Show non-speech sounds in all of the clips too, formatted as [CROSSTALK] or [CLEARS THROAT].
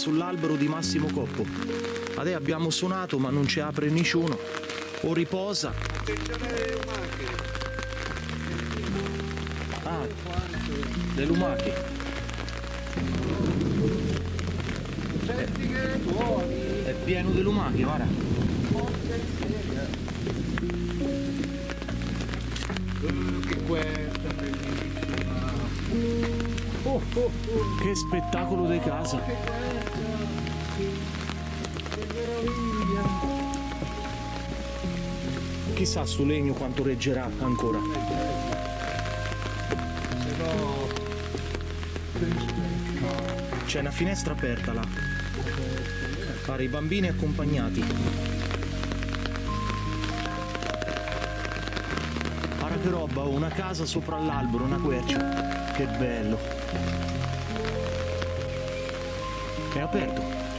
sull'albero di Massimo Coppo. Adesso abbiamo suonato ma non ci apre nessuno. O riposa. Ah, le lumache. Senti che! È pieno di lumache, guarda. Che questa bellissima! Oh, oh, oh, Che spettacolo di casa. Chissà su legno quanto reggerà ancora. C'è una finestra aperta là. Fare i bambini accompagnati. Guarda che roba, ho una casa sopra l'albero, una quercia. Che bello. È aperto.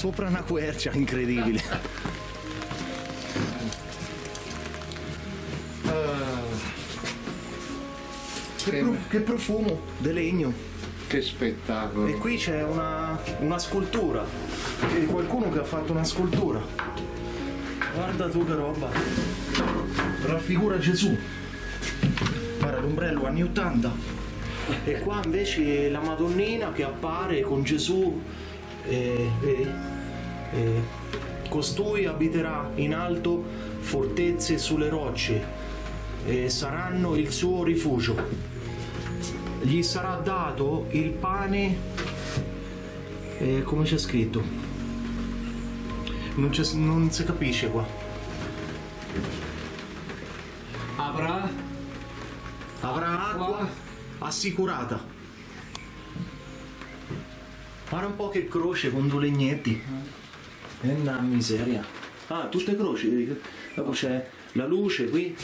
Sopra una quercia, incredibile. Che, pro- che profumo di legno. Che spettacolo! E qui c'è una, una scultura. Vedi qualcuno che ha fatto una scultura. Guarda tu che roba. Raffigura Gesù. Guarda l'ombrello anni 80. E qua invece la Madonnina che appare con Gesù. E, vedi? E costui abiterà in alto fortezze sulle rocce e saranno il suo rifugio gli sarà dato il pane, eh, come c'è scritto? Non, c'è- non si capisce qua. Avrà Avrà acqua assicurata. Guarda un po' che croce con due legnetti. È una miseria. Ah, tutte croci? Dopo c'è la luce qui.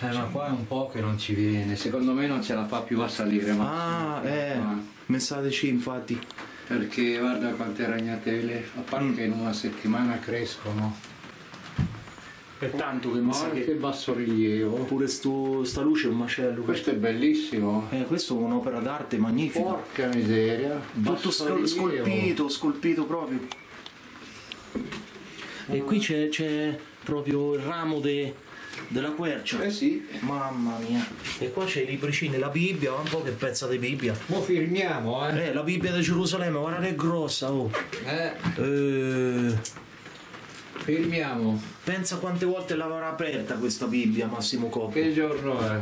Eh, ma qua è un po' che non ci viene, secondo me non ce la fa più a salire, ma Ah, eh, messateci infatti. perché guarda quante ragnatele, a parte Mm. che in una settimana crescono. È tanto che mi Ma sa che che bassorilievo. pure sto, sta luce è un macello. Questo è bellissimo. Eh, questo è un'opera d'arte magnifica. Porca miseria. Tutto scolpito, scolpito proprio. E qui c'è, c'è proprio il ramo de- della quercia. Eh sì. Mamma mia. E qua c'è i libricini, la Bibbia, un po' che pezza di Bibbia. Mo firmiamo, eh. Eh, la Bibbia di Gerusalemme, guarda che è grossa, oh. Eh, Eh, firmiamo. pensa quante volte l'avrà aperta questa Bibbia, Massimo Coppo. Che giorno è?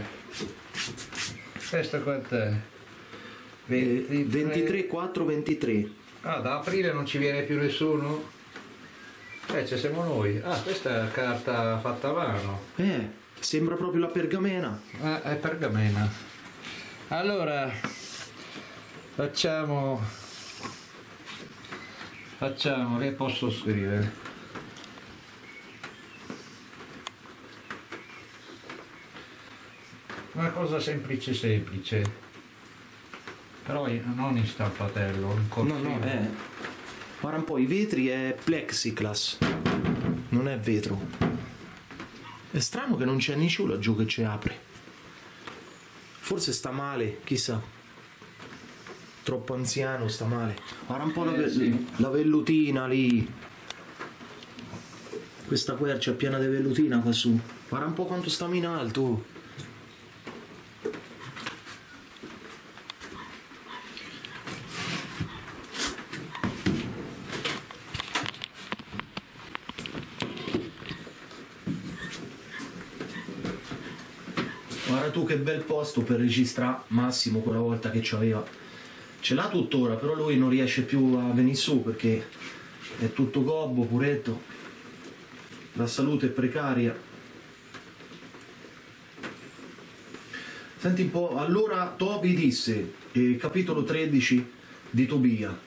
Questo quant'è? Eh, 23, 4, 23. Ah, da aprile non ci viene più nessuno? Eh, ci siamo noi. Ah, questa è carta fatta a mano. Eh, sembra proprio la pergamena. Ah, è pergamena. Allora, facciamo... Facciamo, che posso scrivere? Una cosa semplice semplice. Però non in stampatello, in No, corsivo. no, eh. Guarda un po', i vetri è plexiglass, non è vetro. È strano che non c'è nessuno laggiù che ci apre. Forse sta male, chissà. Troppo anziano, sta male. Guarda un po' la, Eh, sì. la vellutina lì. Questa quercia è piena di vellutina qua su. Guarda un po' quanto sta in alto. Guarda tu che bel posto per registrare Massimo quella volta che c'aveva. Ce l'ha tuttora, però lui non riesce più a venire su perché è tutto gobbo, puretto. La salute è precaria. Senti un po', allora Tobi disse, eh, capitolo 13 di Tobia,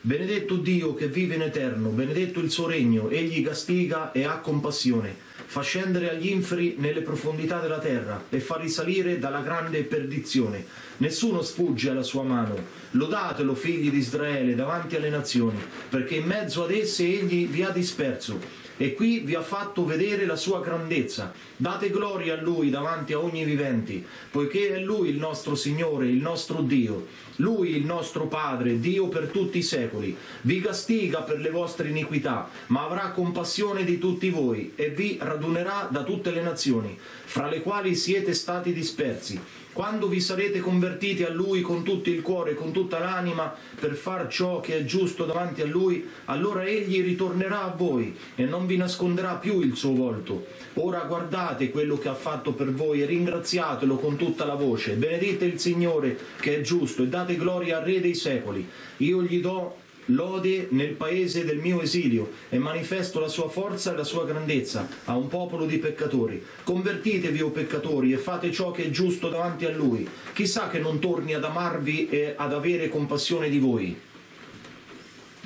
benedetto Dio che vive in eterno, benedetto il suo regno, egli castiga e ha compassione, fa scendere agli inferi nelle profondità della terra e fa risalire dalla grande perdizione. Nessuno sfugge alla sua mano. Lodatelo, figli di Israele, davanti alle nazioni, perché in mezzo ad esse egli vi ha disperso e qui vi ha fatto vedere la sua grandezza. Date gloria a Lui davanti a ogni viventi, poiché è Lui il nostro Signore, il nostro Dio. Lui il nostro Padre, Dio per tutti i secoli. Vi castiga per le vostre iniquità, ma avrà compassione di tutti voi e vi radunerà da tutte le nazioni, fra le quali siete stati dispersi quando vi sarete convertiti a Lui con tutto il cuore e con tutta l'anima per far ciò che è giusto davanti a Lui, allora Egli ritornerà a voi e non vi nasconderà più il suo volto. Ora guardate quello che ha fatto per voi e ringraziatelo con tutta la voce. Benedite il Signore che è giusto e date gloria al Re dei secoli. Io gli do lode nel paese del mio esilio e manifesto la sua forza e la sua grandezza a un popolo di peccatori. Convertitevi, o peccatori, e fate ciò che è giusto davanti a lui. Chissà che non torni ad amarvi e ad avere compassione di voi.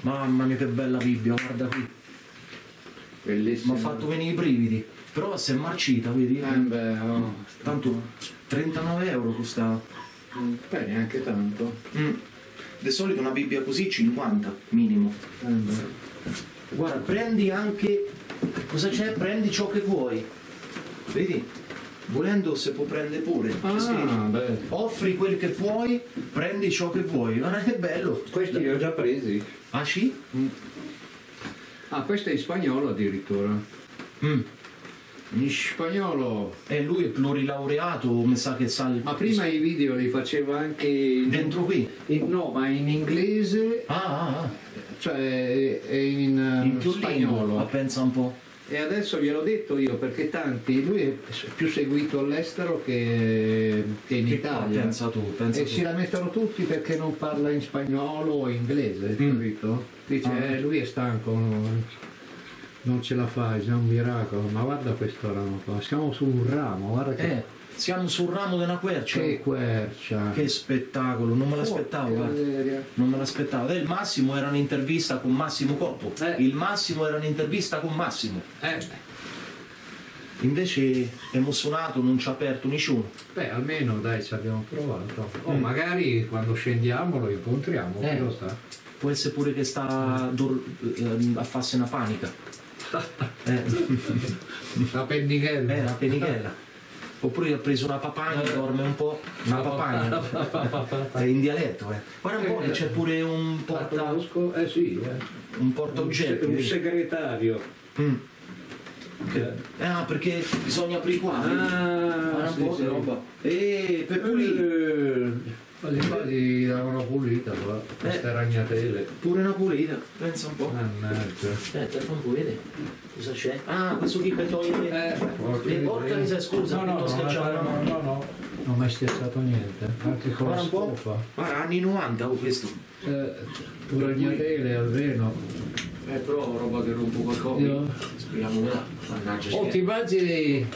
Mamma mia che bella Bibbia, guarda qui. Mi ha fatto venire i brividi. Però si è marcita, vedi? Eh, beh, oh. Tanto 39 euro costava. Beh, neanche tanto. Mm. Di solito una Bibbia così 50 minimo. Eh. Guarda, prendi anche. Cosa c'è? Prendi ciò che vuoi. Vedi? Volendo se può prendere pure. Ah. Offri quel che puoi, prendi ciò che vuoi. Guarda che bello. Questi li ho già presi. Ah sì? Ah, questo è in spagnolo addirittura. Mm. In spagnolo. E lui è plurilaureato, mi sa che sa il... Ma prima i video li faceva anche in- Dentro qui? in- no, ma in inglese, Ah, ah, ah. cioè è in, eh, In più lingue. Ma spagnolo. pensa un po'. E adesso gliel'ho detto io perché tanti, lui è più seguito all'estero che, che in Che- Italia. Pensa tu, pensa E tu. si lamentano tutti perché non parla in spagnolo o inglese, Mm. capito? Dice, Ah. "Eh, lui è stanco, no, non ce la fa, è già un miracolo. Ma guarda questo ramo qua, siamo su un ramo, guarda che, Eh, siamo sul ramo della quercia. che quercia. Che spettacolo, non me l'aspettavo, Porca guarda. Non me l'aspettavo. Eh, Il Massimo era un'intervista con Massimo Coppo. Eh. Il Massimo era un'intervista con Massimo. Eh, Invece emozionato non ci ha aperto nessuno. beh, almeno dai, ci abbiamo provato. O Mm. magari quando scendiamo lo incontriamo, Eh. lo sa. Può essere pure che sta ehm, a farsi una panica. Eh, La pennichella. eh, una penichella. Oppure ha preso una papagna, dorme un po'. Una papagna. È in dialetto, eh. Guarda un po' che c'è pure un La porta? Eh sì, eh. un porta oggetti. un vedi? segretario. Mm. Che- Ah, perché bisogna aprire qua. Ah, Guarda un sì, po' sì. di roba. Eh, per pulire. Eh, Quasi quasi l'avevano pulita qua, queste Eh. ragnatele. Pure una pulita, pensa un po'. Mannaggia. Aspetta, fammi vedere. Cosa c'è? Ah, questo qui per togliere. Eh, Le porca miseria, scusa, no, no, non no, schiacciare no, mano. no, no, non ho mai schiacciato niente, anche con Guarda un po'. scopa. Guarda, anni 90 oh, questo. Eh, ragnatele almeno. Eh, però roba che rompo qualcosa. Io- Speriamo là. Mannaggia. Oh, ti immagini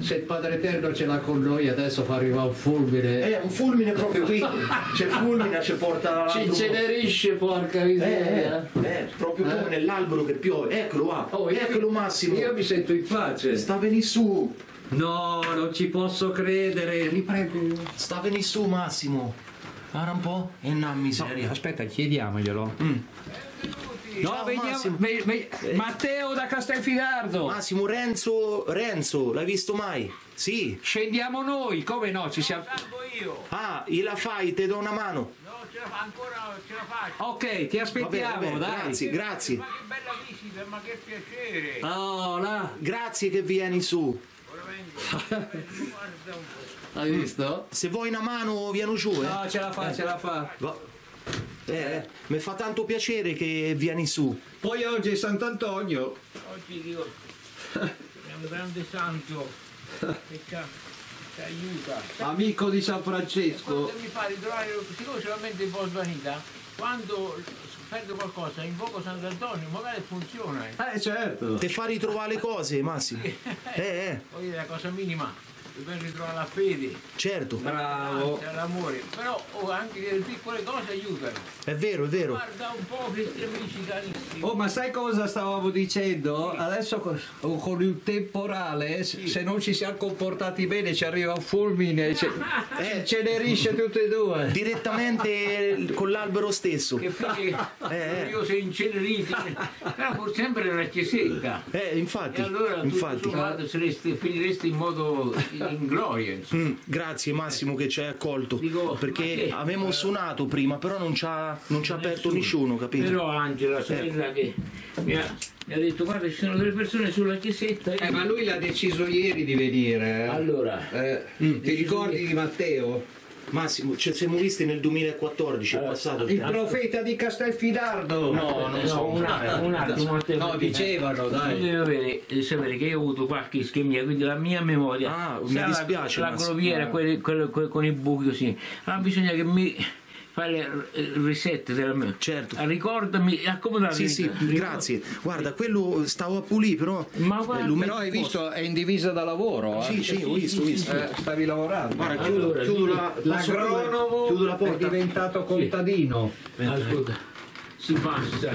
se il Padre Eterno ce l'ha con noi adesso fa arrivare un fulmine, Eh, un fulmine proprio qui. [LAUGHS] C'è fulmine, ci porta ci incenerisce porca Eh, miseria. eh, eh, proprio come Eh. nell'albero che piove. Eccolo qua. Oh, io- Eccolo Massimo. Io mi sento in pace. Sta venì su. No, non ci posso credere. Li prego. Sta venì su Massimo. Guarda un po'. E una miseria. Aspetta, chiediamoglielo. Mm. No, Ciao, veniamo. Massimo. ve- ve- Matteo da Castelfidardo. Massimo Renzo, Renzo, l'hai visto mai? Sì. Scendiamo noi, come no? Ci siamo. Io, Ah, gliela fai, te do una mano. no, ce la fa ancora, ce la faccio. Ok, ti Vabbè, aspettiamo, vabbè, dai. Grazie, grazie. Ma che bella visita, ma che piacere. Oh, là. Grazie che vieni su. Ora vengo. Guarda un po'. Hai visto? Se vuoi una mano vieni giù, eh. No, ce la fa, ce la fa. Va- Eh, eh, mi fa tanto piacere che vieni su. Poi oggi è Sant'Antonio. Oggi Dio è un grande santo che ci, ci aiuta. Amico di San Francesco. Quando mi fa ritrovare, siccome solamente un po' svanita, quando perdo qualcosa, invoco Sant'Antonio, magari funziona. Eh. Certo. Te fa ritrovare le cose, Massimo. [LAUGHS] Eh, eh. Poi è la cosa minima. Per ritrovare la fede, Certo, Bravo. l'amore, però oh, anche le piccole cose aiutano. è vero, è vero. Guarda un po' questi amici carissimi. Oh, ma sai cosa stavamo dicendo? Adesso con, con il temporale, se se non ci siamo comportati bene, ci arriva un fulmine, ce, [LAUGHS] Eh. cenerisce tutte e due. Direttamente con l'albero stesso. che figli [LAUGHS] Eh, eh. io sei inceneriti, però pur sempre nella chiesetta. Eh, infatti, E allora tutto infatti. sommato saresti- finiresti in modo in gloria. insomma. Mm, grazie Massimo che ci hai accolto. Dico, perché che- avevamo suonato prima, però non ci ha, non ci ha aperto nessuno, capito? Però Angela, sorella che mi ha, mi ha detto guarda ci sono delle persone sulla chiesetta. Eh, ma lui l'ha deciso ieri di venire. eh. Allora, Eh, ti ricordi di Matteo? Massimo, ci siamo visti nel 2014, è Allora, passato. Il profeta di Castelfidardo. No, non no, so. un attimo, un attimo, No, dicevano, Tu dai. eh, sapere che io ho avuto qualche ischemia, quindi la mia memoria. Ah, mi la- dispiace, La, Massimo. globiera, quelle- quelle- quelle con i buchi così. Allora bisogna che mi fare il reset della mia. Certo. Ricordami, accomodati. Sì, sì, grazie. Guarda, quello stavo a pulire, però. Ma guarda- eh, lo Però hai visto, è in divisa da lavoro. eh. Sì, sì, ho visto, ho visto. Eh, stavi lavorando. Guarda, chiudo, Allora, chiudo la, L'agronomo chiudo la è porta. diventato contadino. Ascolta, si passa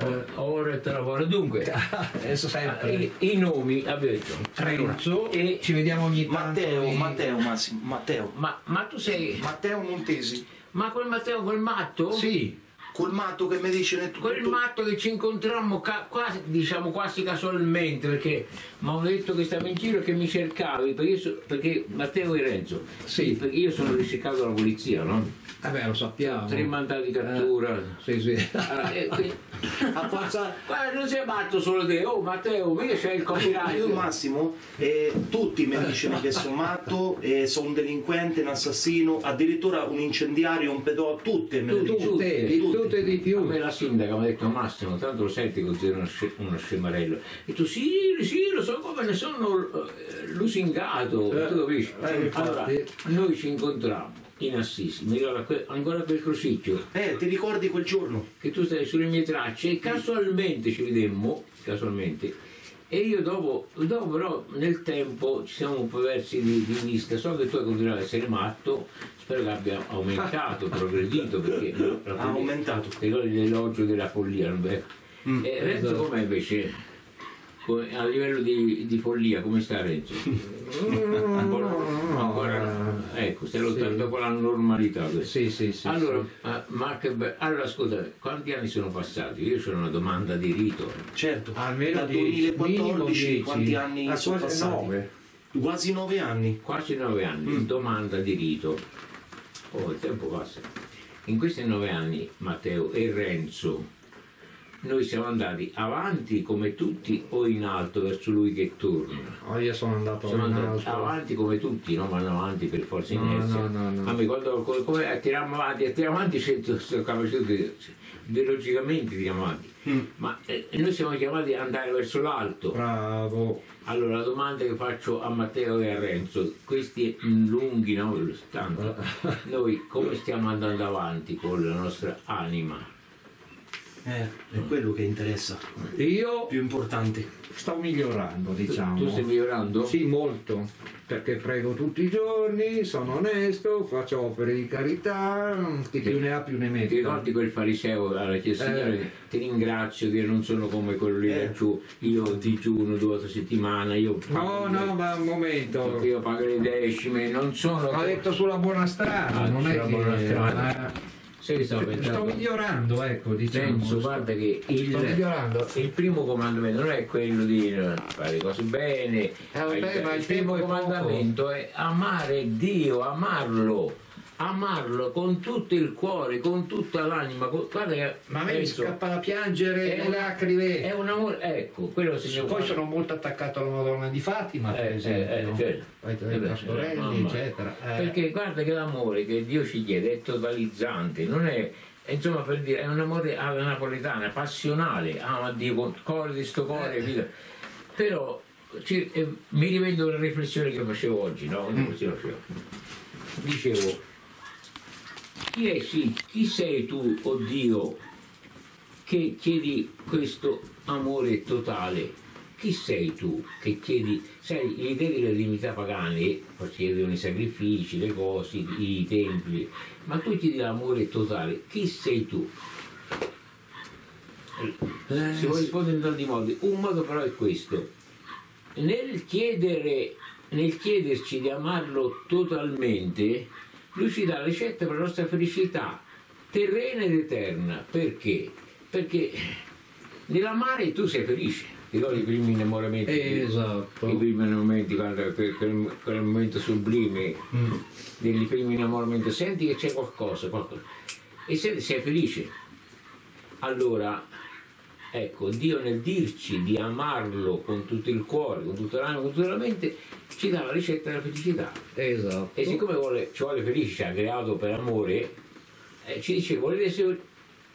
eh, ore tra lavoro. Dunque, [LAUGHS] Adesso sempre. i, i nomi abbiamo. Renzo E- ci vediamo ogni tanto. Matteo, Matteo Massimo, Matteo. Ma, ma tu sei. Matteo Montesi. Ma quel Matteo, quel matto? Sì, Col matto che mi dice nel Quel matto che ci incontrammo ca- quasi, diciamo quasi casualmente perché mi hanno detto che stavo in giro e che mi cercavi perché, so- perché Matteo e Renzo Sì. perché io sono ricercato dalla polizia no? vabbè lo sappiamo. tre mandati di cattura Sì, sì. Allora, e qui- [LAUGHS] A forza guarda non sei matto solo te oh Matteo mica c'è il copyright Io Massimo, eh, tutti mi dicono che sono matto, eh, sono un delinquente, un assassino, addirittura un incendiario, un pedofilo, tutte me lo dicono. Tutte, Tutte. tutte e di A più. me la sindaca mi ha detto Massimo, tanto lo senti che sei uno, sce- uno scemarello. E tu sì, sì, lo so come ne sono eh, lusingato, tu capisci? eh, allora, noi ci incontrammo in Assisi, mi ricordo ancora quel crocicchio, Eh, ti ricordi quel giorno? che tu stai sulle mie tracce e casualmente ci vedemmo, casualmente, e io dopo, dopo però nel tempo ci siamo un po' persi di, di vista, so che tu hai continuato ad essere matto, spero che abbia aumentato, [LAUGHS] progredito, perché la Ha aumentato. ricordi l'elogio della follia, è? Mm. E Renzo esatto. com'è invece? Come- a livello di, di follia, come sta Renzo? Un po' ancora, ecco, stai lottando con la normalità. Sì, sì, sì. allora, sì. ma che be- allora, ascolta, quanti anni sono passati? Io ho una domanda di rito. Certo. Almeno Dal 10, 2014 minimo 10. quanti anni Ah, sono quasi passati? nove. Quasi nove anni. Quasi nove anni, Mm. domanda di rito. Oh, il tempo passa. In questi nove anni, Matteo e Renzo, noi siamo andati avanti come tutti o in alto verso lui che torna? Oh, io sono andato andati alto. avanti come tutti, non vanno avanti per forza No, inerzia. no, no, no. Ma mi ricordo come, come attiriamo avanti, attiriamo avanti, se- se- se- biologicamente avanti. Mm. Ma eh, noi siamo chiamati ad andare verso l'alto. Bravo. Allora, la domanda che faccio a Matteo e a Renzo, questi lunghi, no? Tanto, noi come stiamo andando avanti con la nostra anima? Eh, è quello che interessa. Io Più importante. sto migliorando, diciamo. tu stai migliorando? Sì, molto, perché prego tutti i giorni, sono onesto, faccio opere di carità, chi più ne ha più ne Ti mette. ricordi quel fariseo alla chiesa Eh. Signore, ti ringrazio che non sono come quello lì Eh. laggiù, io digiuno due volte a settimana, io pago, No, le- no, ma un momento. io pago le decime, non sono... Ho detto sulla buona strada, Ah, non è sulla che... buona strada. eh, Stavo sto pensando? migliorando, ecco, diciamo. Penso, guarda che Sto il, migliorando. il primo comandamento non è quello di eh, fare le cose bene, vabbè, ma il primo comandamento è amare Dio, amarlo, amarlo con tutto il cuore, con tutta l'anima. con- Guarda che Ma a me mi scappa da piangere è le lacrime. È un amore, ecco, quello significa. Poi sono molto attaccato alla Madonna di Fatima, per Eh, eh, esempio. eh, certo. Poi Eh pastorelli, mamma. eccetera. Eh, Perché guarda che l'amore che Dio ci chiede è totalizzante, non è, insomma per dire, è un amore alla napoletana, passionale, ama Dio con cuore di sto cuore, Eh. però ci- eh, mi rivedo una riflessione che facevo oggi, no? Facevo. Dicevo, chi, è, sì, chi sei tu, oh Dio, che chiedi questo amore totale, chi sei tu che chiedi, sai, l'idea delle divinità pagane chiedono i sacrifici, le cose, i, i templi, ma tu chiedi l'amore totale, chi sei tu? Si può rispondere in tanti modi, un modo però è questo, nel chiedere, nel chiederci di amarlo totalmente, lui ci dà la ricetta per la nostra felicità terrena ed eterna, perché? Perché nell'amare tu sei felice. Ricordi i primi innamoramenti. Esatto. i primi momenti quando quel, quel- quel momento sublime. Mm. dei primi innamoramenti. Senti che c'è qualcosa, qualcosa. E sei, sei felice. Allora ecco Dio nel dirci di amarlo con tutto il cuore con tutta l'anima, con tutta la mente ci dà la ricetta della felicità Esatto. e siccome vuole, ci vuole felice ci ha creato per amore eh, ci dice volete essere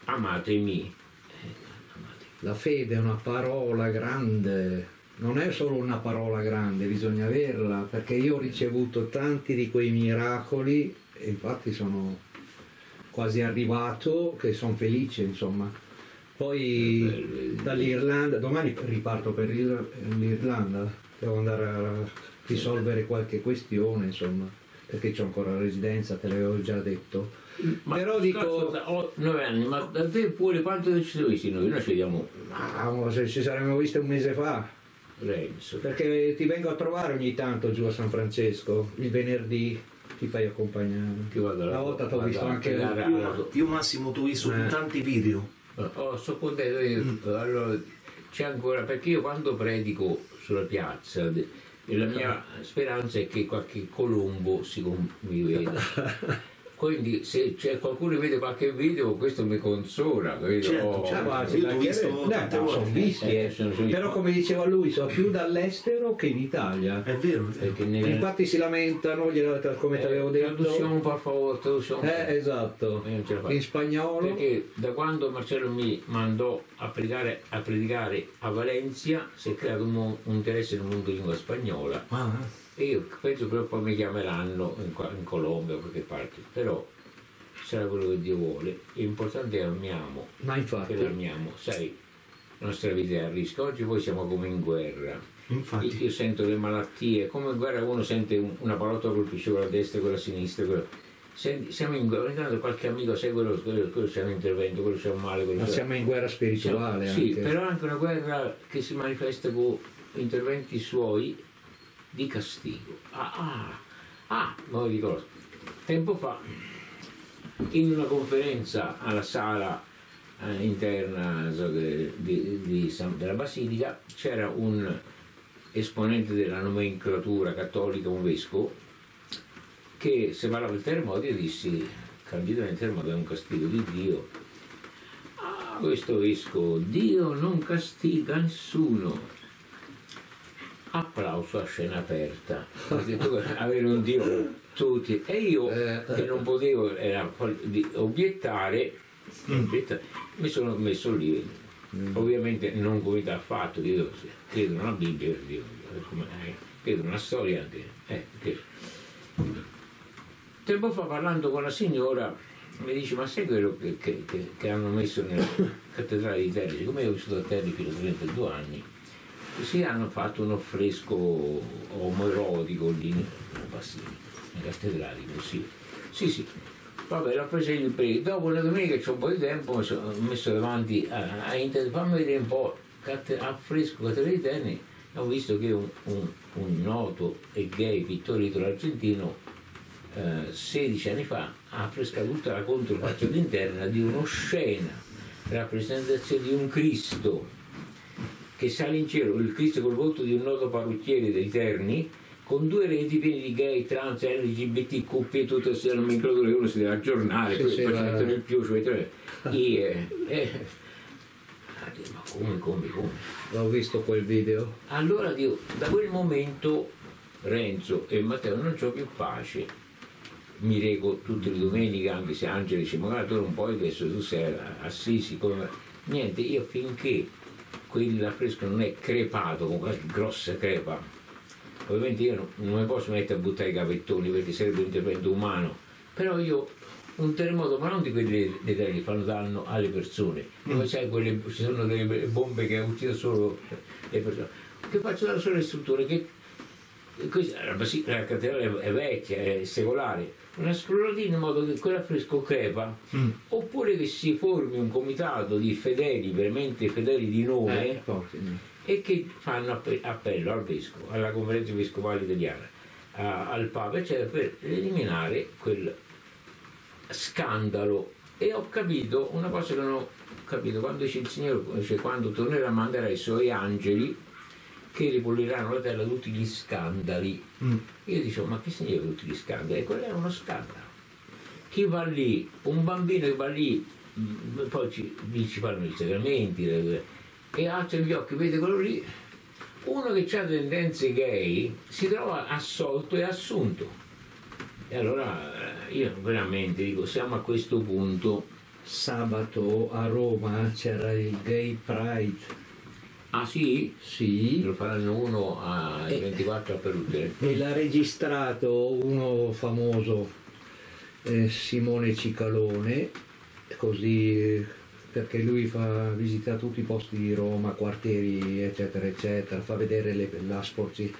amatemi Eh, amatemi. La fede è una parola grande, non è solo una parola grande, bisogna averla, perché io ho ricevuto tanti di quei miracoli e infatti sono quasi arrivato che sono felice, insomma. Poi dall'Irlanda, domani riparto per l'Ir- l'Irlanda, devo andare a risolvere qualche questione, insomma, perché c'ho ancora la residenza, te l'avevo già detto. Ma Però dico- ho nove anni, ma da te pure quanto ci siamo visti noi? Noi ci vediamo Ah, se ci saremmo visti un mese fa, Renzo. Perché ti vengo a trovare ogni tanto giù a San Francesco, il venerdì ti fai accompagnare. Una volta ti ho visto anche Io, io Massimo ti ho visto Eh. tanti video. Oh, sono contento, io- allora, c'è ancora, perché io quando predico sulla piazza, la mia speranza è che qualche colombo si mi. [LAUGHS] Quindi se c'è qualcuno che vede qualche video, questo mi consola, capito? Certo, Oh, certo. guarda, io che- visto no, tante no, volte. sono visti, Eh, eh. sono- sono- però come diceva lui, so più dall'estero che in Italia. È vero, è vero. Infatti si lamentano, come ti avevo Eh, detto. Traduzione per favore, traduzione. Eh, esatto. In spagnolo. Perché da quando Marcello mi mandò a predicare a, predicare a Valencia si è creato un, un interesse nel mondo di lingua spagnola Ah, e io penso che poi mi chiameranno in, in Colombia o qualche parte, però sarà quello che Dio vuole, l'importante è che amiamo, Ma infatti. che l'amiamo, sai, la nostra vita è a rischio, oggi poi siamo come in guerra, infatti. io, io sento le malattie, come in guerra uno sente un- una parola colpisce quella a destra, quella a sinistra, quella- Senti, siamo in guerra, ogni tanto qualche amico sai quello, quello, quello c'è un intervento, quello c'è un male, quello Ma c'è siamo in guerra spirituale sì, anche. però anche una guerra che si manifesta con interventi suoi di castigo. Ah, ah, ah, me lo ricordo. Tempo fa, in una conferenza alla sala eh, interna so, de- di San- della Basilica, c'era un esponente della nomenclatura cattolica, un vescovo, che se parlava del terremoto io dissi, candida nel terremoto è un castigo di Dio, Ah, questo vescovo, Dio non castiga nessuno. Applauso a scena aperta. Avere un Dio tutti. E io Eh. che non potevo era, obiettare, obiettare, mi sono messo lì. Ovviamente non convinto affatto, credo nella Bibbia, Dio, come- eh, credo nella storia anche. eh, che- Tempo fa parlando con la signora mi dice ma sai quello che, che- che- che hanno messo nella cattedrale di Terni? Siccome io ho vissuto a Terni fino a 32 anni, sì hanno fatto un affresco omoerotico lì in Basilica, in cattedrale così. Sì, sì. Vabbè, l'ho preso il prego. Dopo la domenica c'ho un po' di tempo, mi sono messo davanti a, a internet, fammi vedere un po' affresco di Terni ho visto che un, un- un noto e gay pittore argentino eh, 16 anni fa ha affrescato tutta la controfaccia interna di un'oscena rappresentazione di un Cristo che sale in cielo, il Cristo col volto di un noto parrucchiere dei Terni con due reti pieni di gay, trans, LGBTQ e tutte queste nomenclature che uno si deve aggiornare, Sì, poi sì, poi ci mettono il più, ci mettono e, eh, ah, Dio, ma come, come, come? Ho visto quel video. Allora Dio, da quel momento Renzo e Matteo non c'ho più pace. Mi rego tutte le domeniche, anche se Angelo dice, magari tu non puoi adesso tu sei a Assisi, come... niente, io finché quell'affresco non è crepato con qualche grossa crepa, ovviamente io non, mi posso mettere a buttare i capettoni perché sarebbe un intervento umano, però io un terremoto, ma non di quelli dei che fanno danno alle persone, come sai, quelle, ci sono delle bombe che uccidono solo le persone. che faccio dalla sola struttura che questa, la, la cattedrale è vecchia, è secolare, una scrollatina in modo che quella fresco crepa, Mm. oppure che si formi un comitato di fedeli, veramente fedeli di nome, Eh, no. e che fanno appe- appello al vescovo, alla conferenza episcopale italiana, a- al Papa, eccetera, per eliminare quel scandalo. E ho capito una cosa che non ho capito, quando dice il Signore, dice, quando tornerà manderà i suoi angeli che ripuliranno la terra tutti gli scandali. Mm. Io dicevo, ma che significa tutti gli scandali? E quello era uno scandalo. Chi va lì, un bambino che va lì, mm, poi ci, lì ci fanno i sacramenti, le- e alza gli occhi, vede quello lì, uno che ha tendenze gay si trova assolto e assunto. E allora eh, io veramente dico, siamo a questo punto. Sabato a Roma c'era il Gay Pride. Ah sì? Sì. Lo faranno uno a Eh. 24 a Perugia. E l'ha registrato uno famoso, eh, Simone Cicalone, così perché lui fa, visita tutti i posti di Roma, quartieri, eccetera, eccetera, fa vedere le, la sporci.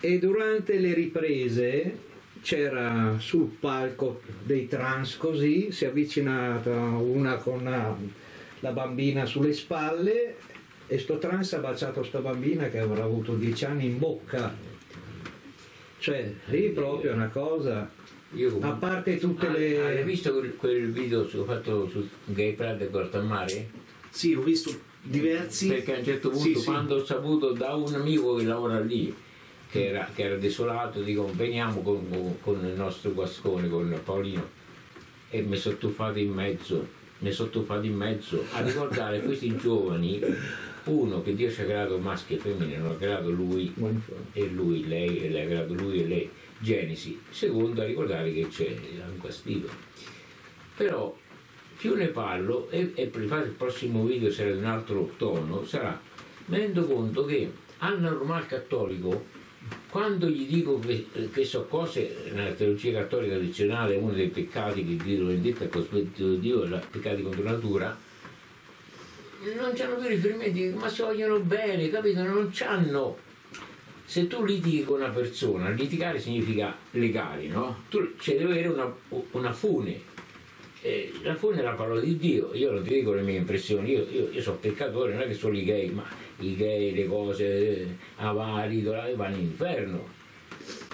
E durante le riprese c'era sul palco dei trans così, si è avvicinata una con la, la bambina sulle spalle e sto trans ha baciato sta bambina che avrà avuto dieci anni in bocca. Cioè, lì proprio una cosa, Io a parte tutte Ah, ah, Hai le... visto quel, quel video che ho fatto su Gay Pride e Cortamare? Sì, ho visto diversi. Perché a un certo punto, Sì, sì. quando ho saputo da un amico che lavora lì, che era, che era desolato, dico veniamo con, con- con il nostro guascone, con Paolino, e mi sono tuffato in mezzo, mi sono tuffato in mezzo a ricordare questi giovani, uno che Dio ci ha creato maschi e femmine, non ha creato lui e lui, lei, e lei ha creato lui e lei, Genesi. Secondo a ricordare che c'è un castigo. Però più ne parlo e, e fare il prossimo video sarà di un altro tono, sarà, mi rendo conto che al normale cattolico, quando gli dico che, che so cose nella teologia cattolica tradizionale, uno dei peccati che Dio vendetta a cospetto di Dio, i peccati contro natura, non c'hanno più riferimenti, ma si vogliono bene, capito? Non c'hanno. Se tu litighi con una persona, litigare significa legare, no? Tu ci devi avere una, una fune. Eh, la fune è la parola di Dio, io non ti dico le mie impressioni, io, io, io sono peccatore, non è che solo i gay, ma i gay, le cose eh, avari, vanno in inferno.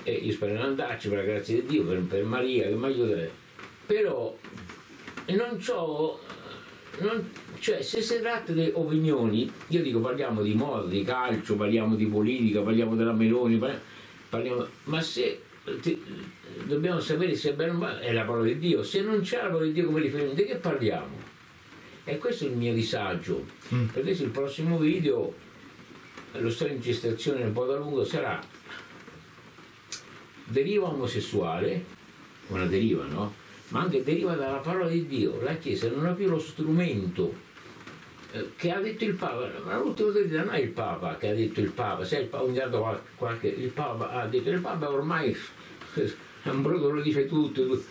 E io spero di andarci per la grazia di Dio, per, per Maria che mi aiuta. Però non c'ho non- cioè se si tratta di opinioni, io dico parliamo di moda, di calcio, parliamo di politica, parliamo della Meloni, parliamo, ma se ti- dobbiamo sapere se è bene o male, è la parola di Dio, se non c'è la parola di Dio come riferimento, di che parliamo? E questo è il mio disagio. Mm. Per adesso il prossimo video, lo stare in gestazione un po' da lungo, sarà deriva omosessuale, una deriva, no? Ma anche deriva dalla parola di Dio. La Chiesa non ha più lo strumento che ha detto il Papa, ma verità non è il Papa che ha detto il Papa, se il Papa ogni tanto qual- qualche, il Papa ha detto il Papa ormai [LAUGHS] è un brodo lo dice tutto, tutto.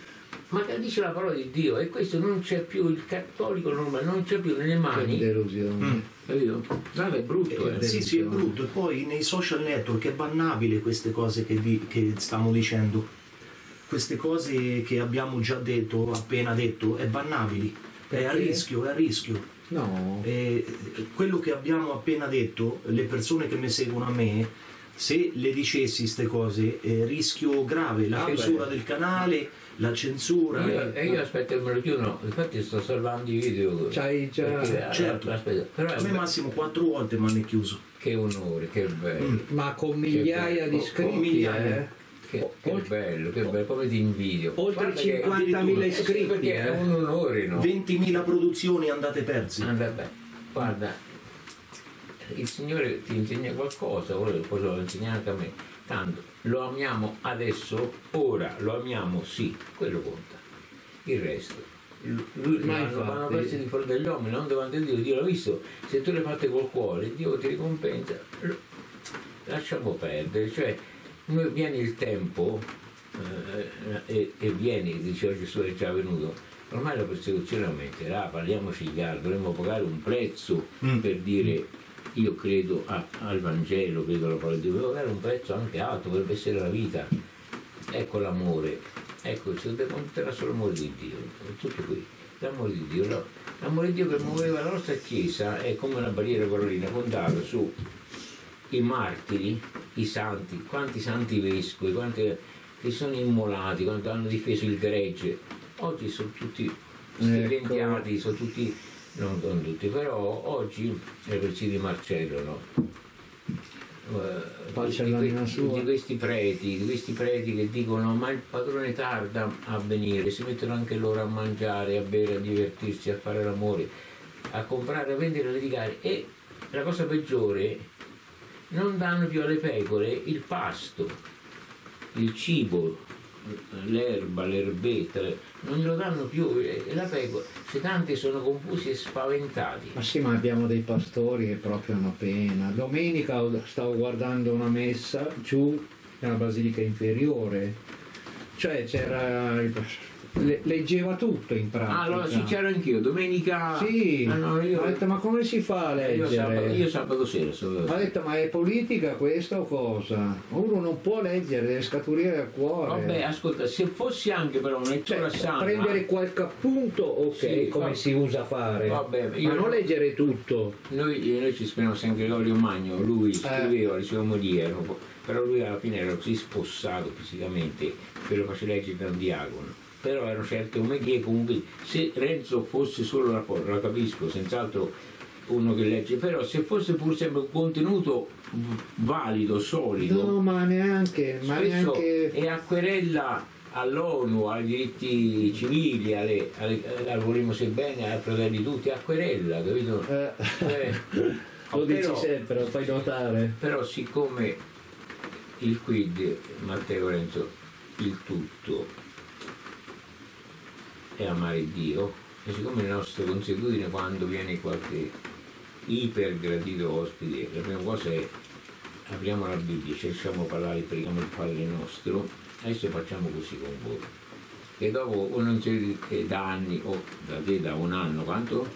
ma che dice la parola di Dio e questo non c'è più, il cattolico normale non c'è più nelle Che mani, delusione. Mm. capito? È brutto, eh. Eh, sì, sì, è brutto. E poi nei social network è bannabile queste cose che, di- che stiamo dicendo. Queste cose che abbiamo già detto, appena detto, è bannabili. È a Perché? rischio, è a rischio. No, E quello che abbiamo appena detto, le persone che mi seguono a me, se le dicessi queste cose, è rischio grave, la Ah, chiusura beh. del canale, la censura. Io, e io aspetto il me lo chiudono, infatti sto salvando i video. c'hai già... Perché, certo. aspetta, però A me massimo quattro volte mi hanno chiuso. che onore, che bello. Mm. Ma con migliaia bello. di Con iscritti, migliaia. eh? Che, che Oltre- bello, che bello, come ti invidio. Oltre Guarda che- 50.000 Eh sì, iscritti, perché è eh? un onore, no? 20.000 produzioni andate perse. Ah, vabbè, guarda, il Signore ti insegna qualcosa, poi lo insegna anche a me. Tanto lo amiamo adesso, ora lo amiamo sì, quello conta. Il resto. Lui, Ma vanno, infatti- persi di fronte agli uomini, non davanti a Dio. Dio l'ha visto, se tu le fate col cuore, Dio ti ricompensa. Lasciamo perdere, cioè viene il tempo eh, e, e viene, diceva Gesù è già venuto, ormai la persecuzione aumenterà, parliamoci chiaro, dovremmo pagare un prezzo Mm. per dire io credo a- al Vangelo, credo alla parola di Dio, deve avere un prezzo anche alto, dovrebbe essere la vita. Ecco l'amore, ecco, deve considerare solo l'amore di Dio, tutto qui, l'amore di Dio. L'amore di Dio che muoveva la nostra Chiesa è come una barriera corallina fondata su i martiri, i santi, quanti santi vescovi, quanti che sono immolati, quanti hanno difeso il gregge. Oggi sono tutti stipendiati, sono tutti, non, non tutti, però oggi è per di Marcello, no? Eh, di, all'anima que- sua. di questi preti, di questi preti che dicono ma il padrone tarda a venire, si mettono anche loro a mangiare, a bere, a divertirsi, a fare l'amore, a comprare, a vendere, a litigare e la cosa peggiore non danno più alle pecore il pasto, il cibo, l'erba, l'erbetta, le- non glielo danno più e la pecora, se tanti sono confusi e spaventati. Ma sì, ma abbiamo dei pastori che proprio hanno pena. Domenica stavo guardando una messa giù nella Basilica Inferiore, cioè c'era il- le- leggeva tutto in pratica. Ah, allora sì, c'ero anch'io, domenica... Sì, Ah, no, io, ho detto ma come si fa a io sabato, leggere? io sabato sera sono... Ha detto ma è politica questa o cosa? Uno non può leggere, deve scaturire dal cuore. Vabbè, ascolta, se fossi anche però una lettura Cioè, sana... prendere qualche appunto, ok, Sì, come va- si usa fare, Vabbè, io ma non no. leggere tutto. Noi, noi ci speriamo San Gregorio Magno, Eh. lui scriveva le sue omolie, erano- però lui alla fine era così spossato fisicamente che lo faceva leggere da un diacono. Però erano certe omelie comunque, se Renzo fosse solo la, la capisco, senz'altro uno che legge, però se fosse pur sempre un contenuto valido, solido, No, ma neanche, ma neanche... è a querella all'ONU, ai diritti civili, alle, alle, al volemo se bene, ai fratelli tutti, a querella, capito? Eh, Eh, [LAUGHS] lo dici però- sempre, lo fai notare. però siccome il quid, Matteo Renzo, il tutto è amare Dio, e siccome la nostra consuetudine quando viene qualche ipergradito ospite, la prima cosa è apriamo la Bibbia, cerchiamo di parlare, preghiamo il Padre nostro, adesso facciamo così con voi. E dopo o non siete da anni o da te da un anno, quanto?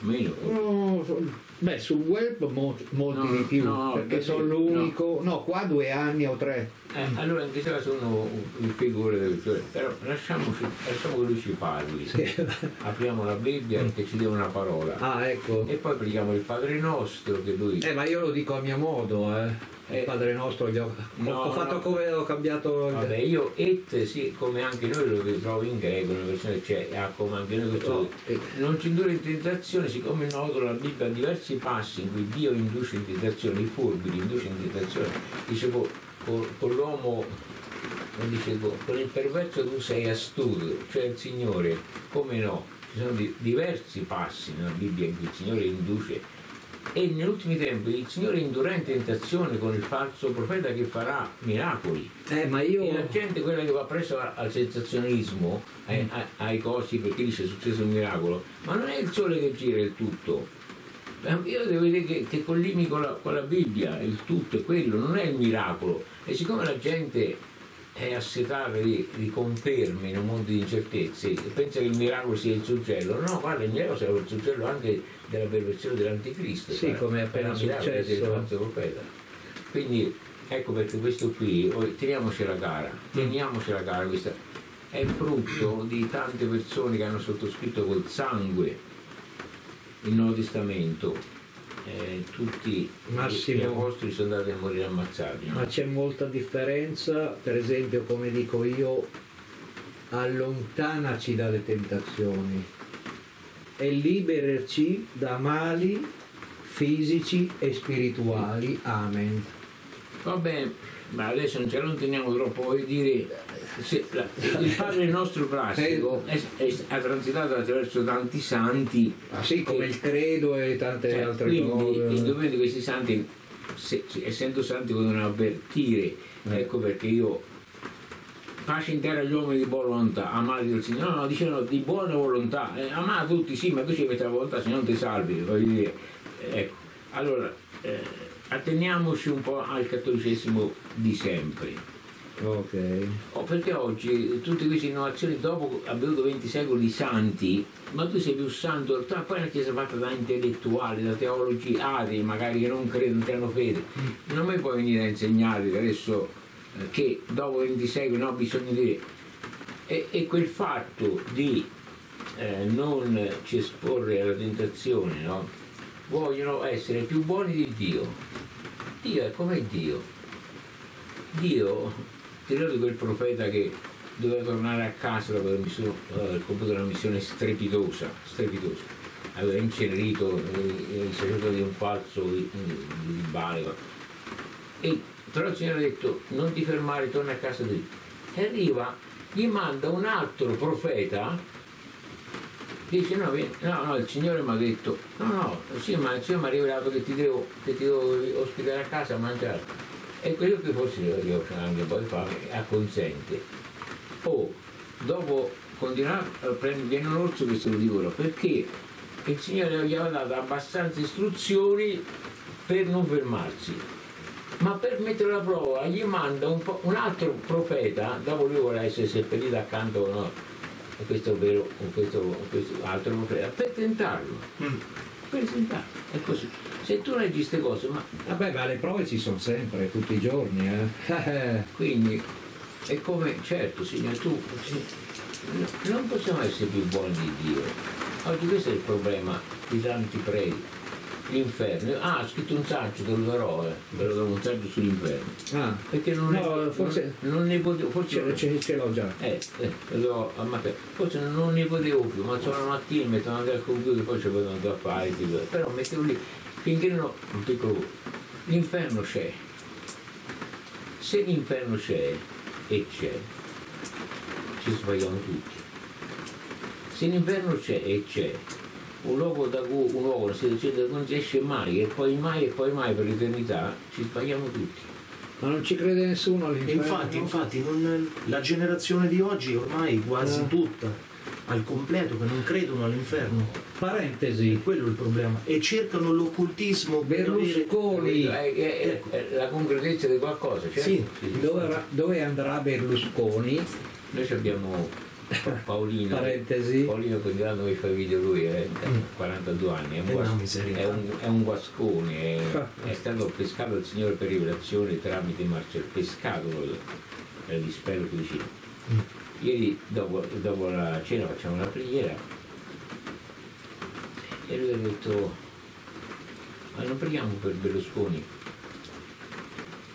Meno? No, so- beh, sul web mo- molti No, di più, no, perché perché- sono l'unico... No. qua due anni o tre. Eh, allora in questo caso il figure del però lasciamoci, lasciamo che lui ci parli. [LAUGHS] Apriamo la Bibbia che ci dia una parola. Ah, ecco. E poi preghiamo il Padre nostro che lui. Eh, ma io lo dico a mio modo, eh. Il. Padre nostro, gli ho, No, ho fatto no. come ho cambiato... Vabbè, io et sì, come anche noi lo ritrovo in greco, una versione c'è, ah, come anche noi questo. No. Non ci indurre in tentazione, siccome noto la Bibbia ha diversi passi in cui Dio induce in tentazione, i furbi li induce in tentazione, dice co- co- con l'uomo, dice co- con il perverso tu sei astuto, cioè il Signore, come no? Ci sono di- diversi passi nella Bibbia in cui il Signore induce e negli ultimi tempi il Signore indurrà in tentazione con il falso profeta che farà miracoli. Eh, ma io... E la gente, quella che va presso a- al sensazionalismo, ai, ai- ai cosi perché dice è successo un miracolo, ma non è il sole che gira il tutto. Eh, Io devo vedere che, che collimi con la, con la Bibbia, il tutto è quello, non è il miracolo. E siccome la gente è assetata di, di conferme in un mondo di incertezze e pensa che il miracolo sia il suggello, no, guarda, il miracolo sarà il suggello anche della perversione dell'anticristo. Sì, guarda, come è appena successo. Quindi ecco perché questo qui, oh, teniamoci la cara, teniamoci la cara, questa è frutto di tante persone che hanno sottoscritto col sangue il Nuovo Testamento. Eh, tutti Massimo. gli apostoli sono andati a morire ammazzati. no? Ma c'è molta differenza, per esempio, come dico io, allontanaci dalle tentazioni e liberarci da mali fisici e spirituali. Amen. Va bene, ma adesso non ci allontaniamo troppo, voglio dire, la- il Padre nostro classico è, transitato attraverso tanti santi Ah, sì, come il credo e tante Cioè, altre quindi cose. indubbiamente questi santi, se- se- essendo santi, potevano avvertire, Eh. ecco perché io pace in terra agli uomini di buona volontà, amati del Signore, no, no, dicevano di buona volontà, eh, ama tutti, sì, ma tu ci metti la volontà, se non ti salvi, voglio dire. Ecco, allora, eh, atteniamoci un po' al cattolicesimo di sempre. Ok. Oh, perché oggi tutte queste innovazioni, dopo avuto 20 secoli santi, ma tu sei più santo, tu- poi è una chiesa fatta da intellettuali, da teologi atei, magari che non credono, che hanno fede. Non mi puoi venire a insegnare che adesso che dopo 20 secoli no, bisogna dire. E, e quel fatto di eh, non ci esporre alla tentazione, no? vogliono essere più buoni di Dio. Dio è come Dio. Dio, ti ricordi quel profeta che doveva tornare a casa dopo aver compiuto una missione strepitosa, strepitosa. Aveva incenerito eh, il sacerdote di un falso di, di Baale. E però il Signore ha detto non ti fermare, torna a casa di E arriva, gli manda un altro profeta dice no, no, no, il Signore mi ha detto, no, no, sì, ma il Signore mi ha rivelato che ti devo, che ti devo ospitare a casa a mangiare. E quello che forse io anche un po' di fame, acconsente. Oh, dopo continuare a prendere, viene un orso che se lo dicono, perché il Signore gli aveva dato abbastanza istruzioni per non fermarsi. Ma per mettere la prova gli manda un, un altro profeta, dopo lui vuole essere seppellito accanto no, a questo, vero, questo, questo altro profeta, per tentarlo. Per tentarlo. È così. Se tu leggi queste cose, ma Vabbè, ma le prove ci sono sempre, tutti i giorni, eh. [LAUGHS] quindi è come, certo signore, tu no- non possiamo essere più buoni di Dio. Oggi questo è il problema di tanti preti. L'inferno. Ah, ha scritto un saggio, te lo darò, eh. Ve lo do un saggio sull'inferno. Ah, Perché non, No, ne, forse- non, non ne potevo, forse ce, ce- ce l'ho già. eh, eh, lo do a Matteo. forse non ne potevo più, ma sono una mattina, metto davanti al computer, poi ci vedono da fare, tipo, però mettevo lì, finché non ho un piccolo l'inferno c'è. Se l'inferno c'è e c'è, ci sbagliamo tutti. Se l'inferno c'è e c'è, un luogo da cui un luogo, una situazione da cui non si esce mai, e poi mai e poi mai per l'eternità, ci sbagliamo tutti. Ma non ci crede nessuno all'inferno? infatti, infatti non- la generazione di oggi ormai quasi Eh. tutta al completo che non credono all'inferno. Parentesi, Quello è il problema. E cercano l'occultismo per avere... Berlusconi, È, è- è- è la concretezza di qualcosa, certo? Sì. dove, dove andrà Berlusconi? Noi ci abbiamo Paolino. Parentesi. Paolino che grande che fa video lui, è Mm. 42 anni, è un, Eh, guas- è un, è un guascone, è, Ah. è stato pescato dal Signore per rivelazione tramite Marcello, pescato eh, di vicino. Mm. Ieri dopo, dopo la cena facciamo una preghiera e lui ha detto ma non preghiamo per Berlusconi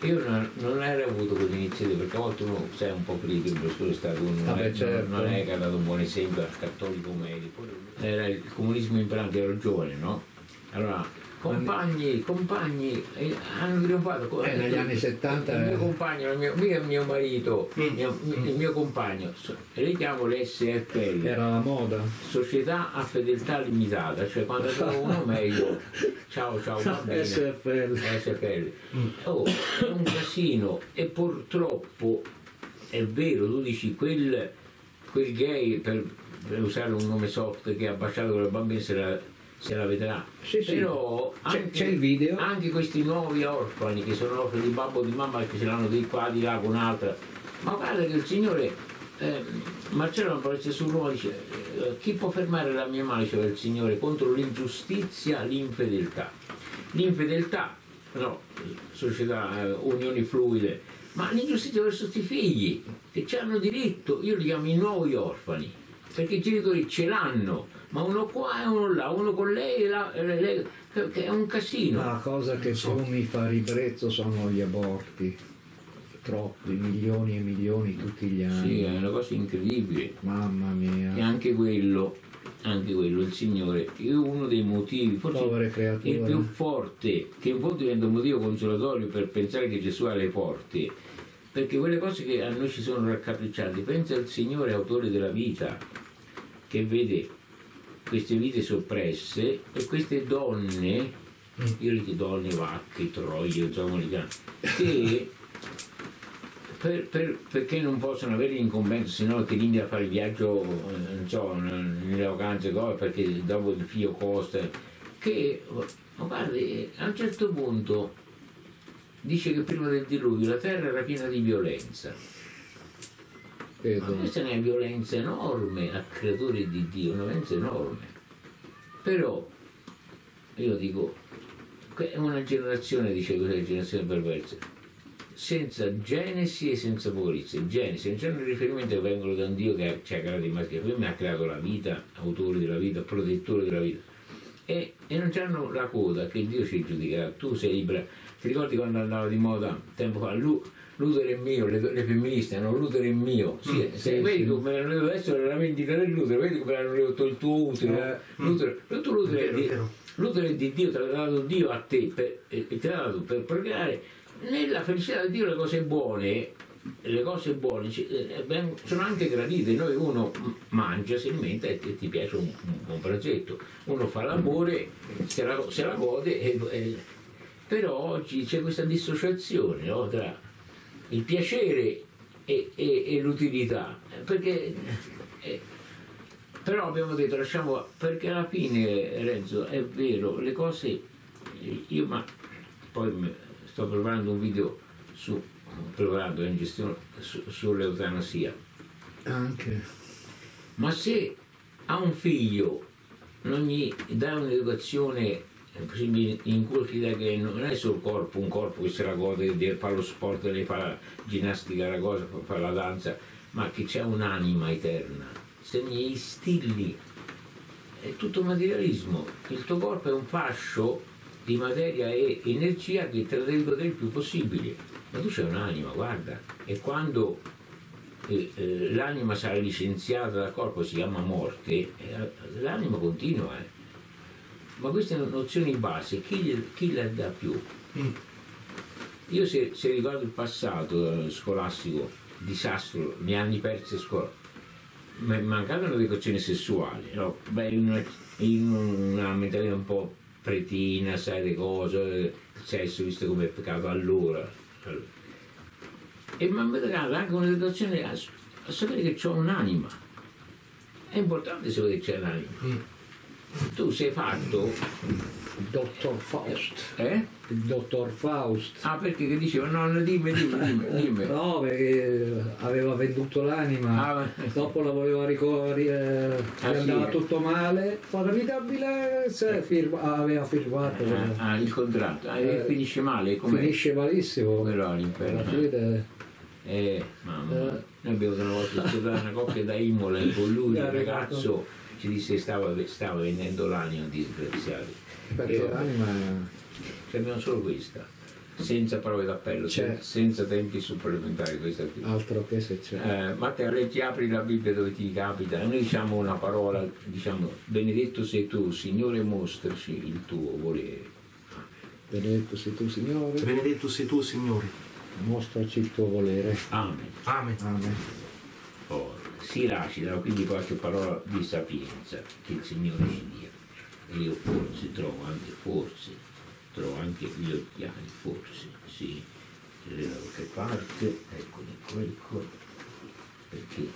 io non, non avrei avuto quelle iniziative perché a volte uno sai un po' critico Berlusconi è stato un, non, è, certo. non è che ha dato un buon esempio al cattolico medio Poi era il comunismo imperante ero giovane no? allora compagni compagni eh, hanno trionfato Eh, negli anni 70, il mio eh. compagno il mio, mica mio marito Mm. mio- il mio compagno le chiamo le SFL Era la moda. società a fedeltà limitata, cioè quando trovo uno [LAUGHS] meglio, ciao ciao bene. SFL. SFL. Oh, è un casino e purtroppo è vero, tu dici quel, quel gay per, per usare un nome soft che ha baciato quella bambina se la, se la vedrà. Sì. Però anche, c'è il video. anche questi nuovi orfani che sono orfani di babbo e di mamma che ce l'hanno di qua di là con un'altra. Ma guarda che il Signore eh, Marcello aparece su Roma dice eh, chi può fermare la mia mano diceva il Signore contro l'ingiustizia l'infedeltà l'infedeltà no società eh, unioni fluide ma l'ingiustizia verso questi figli che ci hanno diritto io li chiamo i nuovi orfani perché i genitori ce l'hanno ma uno qua e uno là uno con lei e e lei è un casino Ma la cosa che più mi fa ribrezzo sono gli aborti. Troppi, milioni e milioni tutti gli anni. sì è una cosa incredibile Mamma E mia. anche quello, anche quello, il Signore, è uno dei motivi, forse il più forte, che in fondo diventa un motivo consolatorio per pensare che Gesù ha le porte, perché quelle cose che a noi ci sono raccapricciate, pensa al Signore autore della vita, che vede queste vite soppresse e queste donne, io le dico donne, vacche, troie, chiamo, che per- per- perché non possono avere l'incombenza, se no ti limiti a fare il viaggio, eh, non so, nelle vacanze, perché dopo il figlio costa, che, ma guardi, a un certo punto dice che prima del diluvio la terra era piena di violenza. Ma Vedo. questa è una violenza enorme a creatori di Dio, una violenza enorme. Però io dico, è una generazione, dice questa generazione perversa, senza genesi e senza apocalisse. Genesi non c'è un riferimento che vengono da un Dio che ci ha creato i maschi e femmine, ha creato la vita, autore della vita, protettore della vita. E, e non c'hanno la coda che Dio ci giudicherà. Tu sei libera. Ti ricordi quando andava di moda tempo fa? Lu- L'utero è mio, le, le femministe hanno l'utero è mio. Sì, se sì, vedi sì. come hanno detto adesso la vendita dell'utero, vedi come hanno detto il tuo utero. Eh, l'utero, tutto l'utero, è di, l'utero è di Dio, te l'ha dato Dio a te per, e te l'ha dato per procreare nella felicità di Dio le cose buone. Le cose buone eh, ben- sono anche gradite, noi uno mangia, si alimenta e ti, piace un, un pranzetto, uno fa l'amore, se la, se la gode, e- e- però oggi c'è questa dissociazione no, tra il piacere e, e- e l'utilità, perché eh, però abbiamo detto lasciamo perché alla fine Renzo è vero le cose io ma poi sto preparando un video su preparando in gestione su- sull'eutanasia Anche. ma se a un figlio non gli dai un'educazione eh, così gli inculchi l'idea che non è solo corpo, un corpo che se la gode, deve fare lo sport, deve fare la ginnastica, la cosa, fa- fare la danza, ma che c'è un'anima eterna. Se gli instilli è tutto materialismo, il tuo corpo è un fascio di materia e energia che te la devi godere il più possibile, ma tu c'hai un'anima, guarda, e quando eh, eh, l'anima sarà licenziata dal corpo, si chiama morte, eh, l'anima continua. eh. Ma queste nozioni base, chi, gli- chi le dà più? Mm. Io se, se ricordo il passato eh, scolastico, disastro, gli anni persi a scuola, mi è mancata un'educazione sessuale, no? Beh, in una, in una mentalità un po' pretina, sai le cose, il sesso visto come peccato allora. allora. E mi ha mancato anche un'educazione a, a sapere che c'ho un'anima. È importante sapere che c'è un'anima. Mm. Tu sei fatto, Il dottor Faust. eh? Il dottor Faust. Ah, perché che diceva, no, no, dimmi, [LAUGHS] dimmi, dimmi. No, perché aveva venduto l'anima, Ah, dopo la voleva ricorrere, eh, Ah, gli andava sì. tutto male, formidabile, se firma- aveva firmato, Ah, ah, il contratto, ah, Eh, finisce male, come finisce malissimo. all'inferno. fine, Eh, mamma, Eh. noi abbiamo una volta una coppia da Imola con lui, Eh, il ragazzo, ci disse stava, stava vendendo l'anima disgraziati. perché l'anima Cioè, abbiamo solo questa, senza parole d'appello, C'è. sen- senza tempi supplementari questa qui. altro che se c'è. Eh, ma te leggi, apri la Bibbia dove ti capita, noi diciamo una parola, diciamo, benedetto sei tu, Signore mostraci il tuo volere. Benedetto sei tu, Signore, Benedetto sei tu, Signore. mostraci il tuo volere. Amen. Amen. Amen. Si racita, quindi qualche parola di sapienza che il Signore ci dia. E io forse trovo anche, forse, trovo anche gli occhiali, forse, sì, da qualche parte, eccoli, ecco, ecco, perché...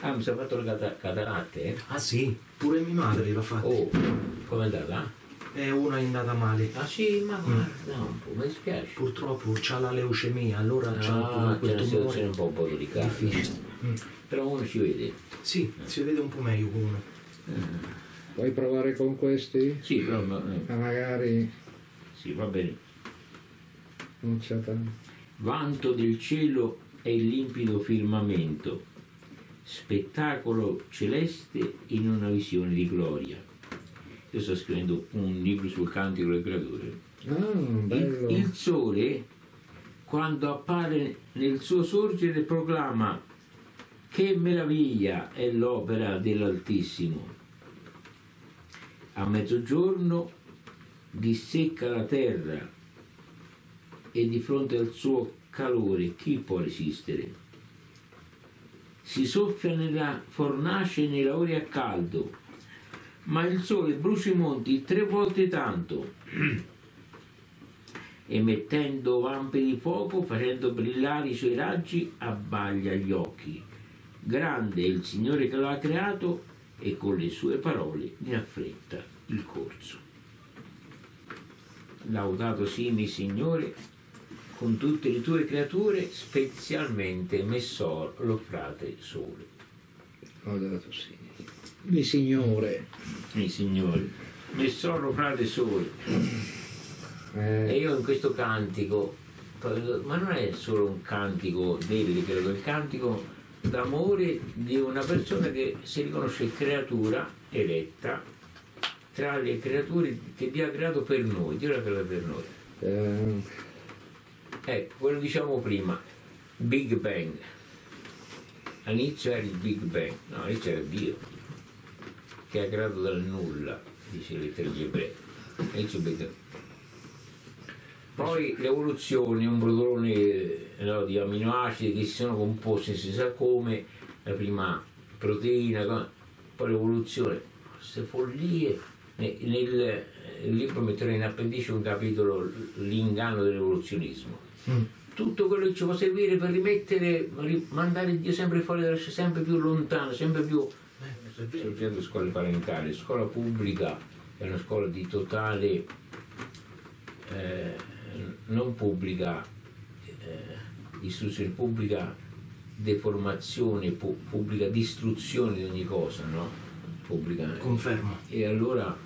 Ah, mi sono fatto le cata- cataratte, eh? Ah sì, pure mia madre l'ha fatta. Oh, com'è andata? E una è andata male. Ah sì, ma guarda un po', mi dispiace. Purtroppo c'ha la leucemia, allora c'ha Ah, quel una situazione tumore. un po', un po' delicata. Difficile. Mm. Però uno ci vede. Sì, si vede un po' meglio con uno. Vuoi provare con questi? Sì, però ma- eh, Ma magari sì, va bene. non c'è tanto. Vanto del cielo è il limpido firmamento, spettacolo celeste in una visione di gloria. Io sto scrivendo un libro sul cantico del creatore. Ah, bello. Il, il sole, quando appare nel suo sorgere, proclama che meraviglia è l'opera dell'Altissimo. A mezzogiorno dissecca la terra e di fronte al suo calore chi può resistere? Si soffia nella fornace nei lavori a caldo, ma il sole brucia i monti tre volte tanto [CLEARS THROAT] emettendo vampe di fuoco, facendo brillare i suoi raggi, abbaglia gli occhi. Grande è il Signore che lo ha creato e con le sue parole ne affretta il corso. Laudato simi Signore, con tutte le tue creature, specialmente Messor, lo frate sole. Lodato sia. Il Signore. Il Signore. Messor, lo frate sole. E Eh, io in questo cantico, ma non è solo un cantico delle è il cantico d'amore di una persona che si riconosce creatura eletta tra le creature che Dio ha creato per noi, Dio l'ha creato per noi. eh, Ecco, quello diciamo prima, Big Bang. All'inizio era il Big Bang, no, all'inizio era Dio, che ha creato dal nulla, dice le agli ebrei. All'inizio Big Bang. Poi l'evoluzione, un brodolone eh, no, di aminoacidi che si sono composti, si sa come, la prima proteina, poi l'evoluzione, queste follie. Ne- Nel, eh, libro metterò in appendice un capitolo, l'inganno dell'evoluzionismo tutto quello che ci può servire per rimettere, ri- mandare Dio sempre fuori, sempre più lontano, sempre più. Sorgendo scuole parentali, scuola pubblica è una scuola di totale eh, non pubblica, eh, istruzione pubblica, deformazione, pu- pubblica distruzione di ogni cosa, no? Pubblica. Confermo. E allora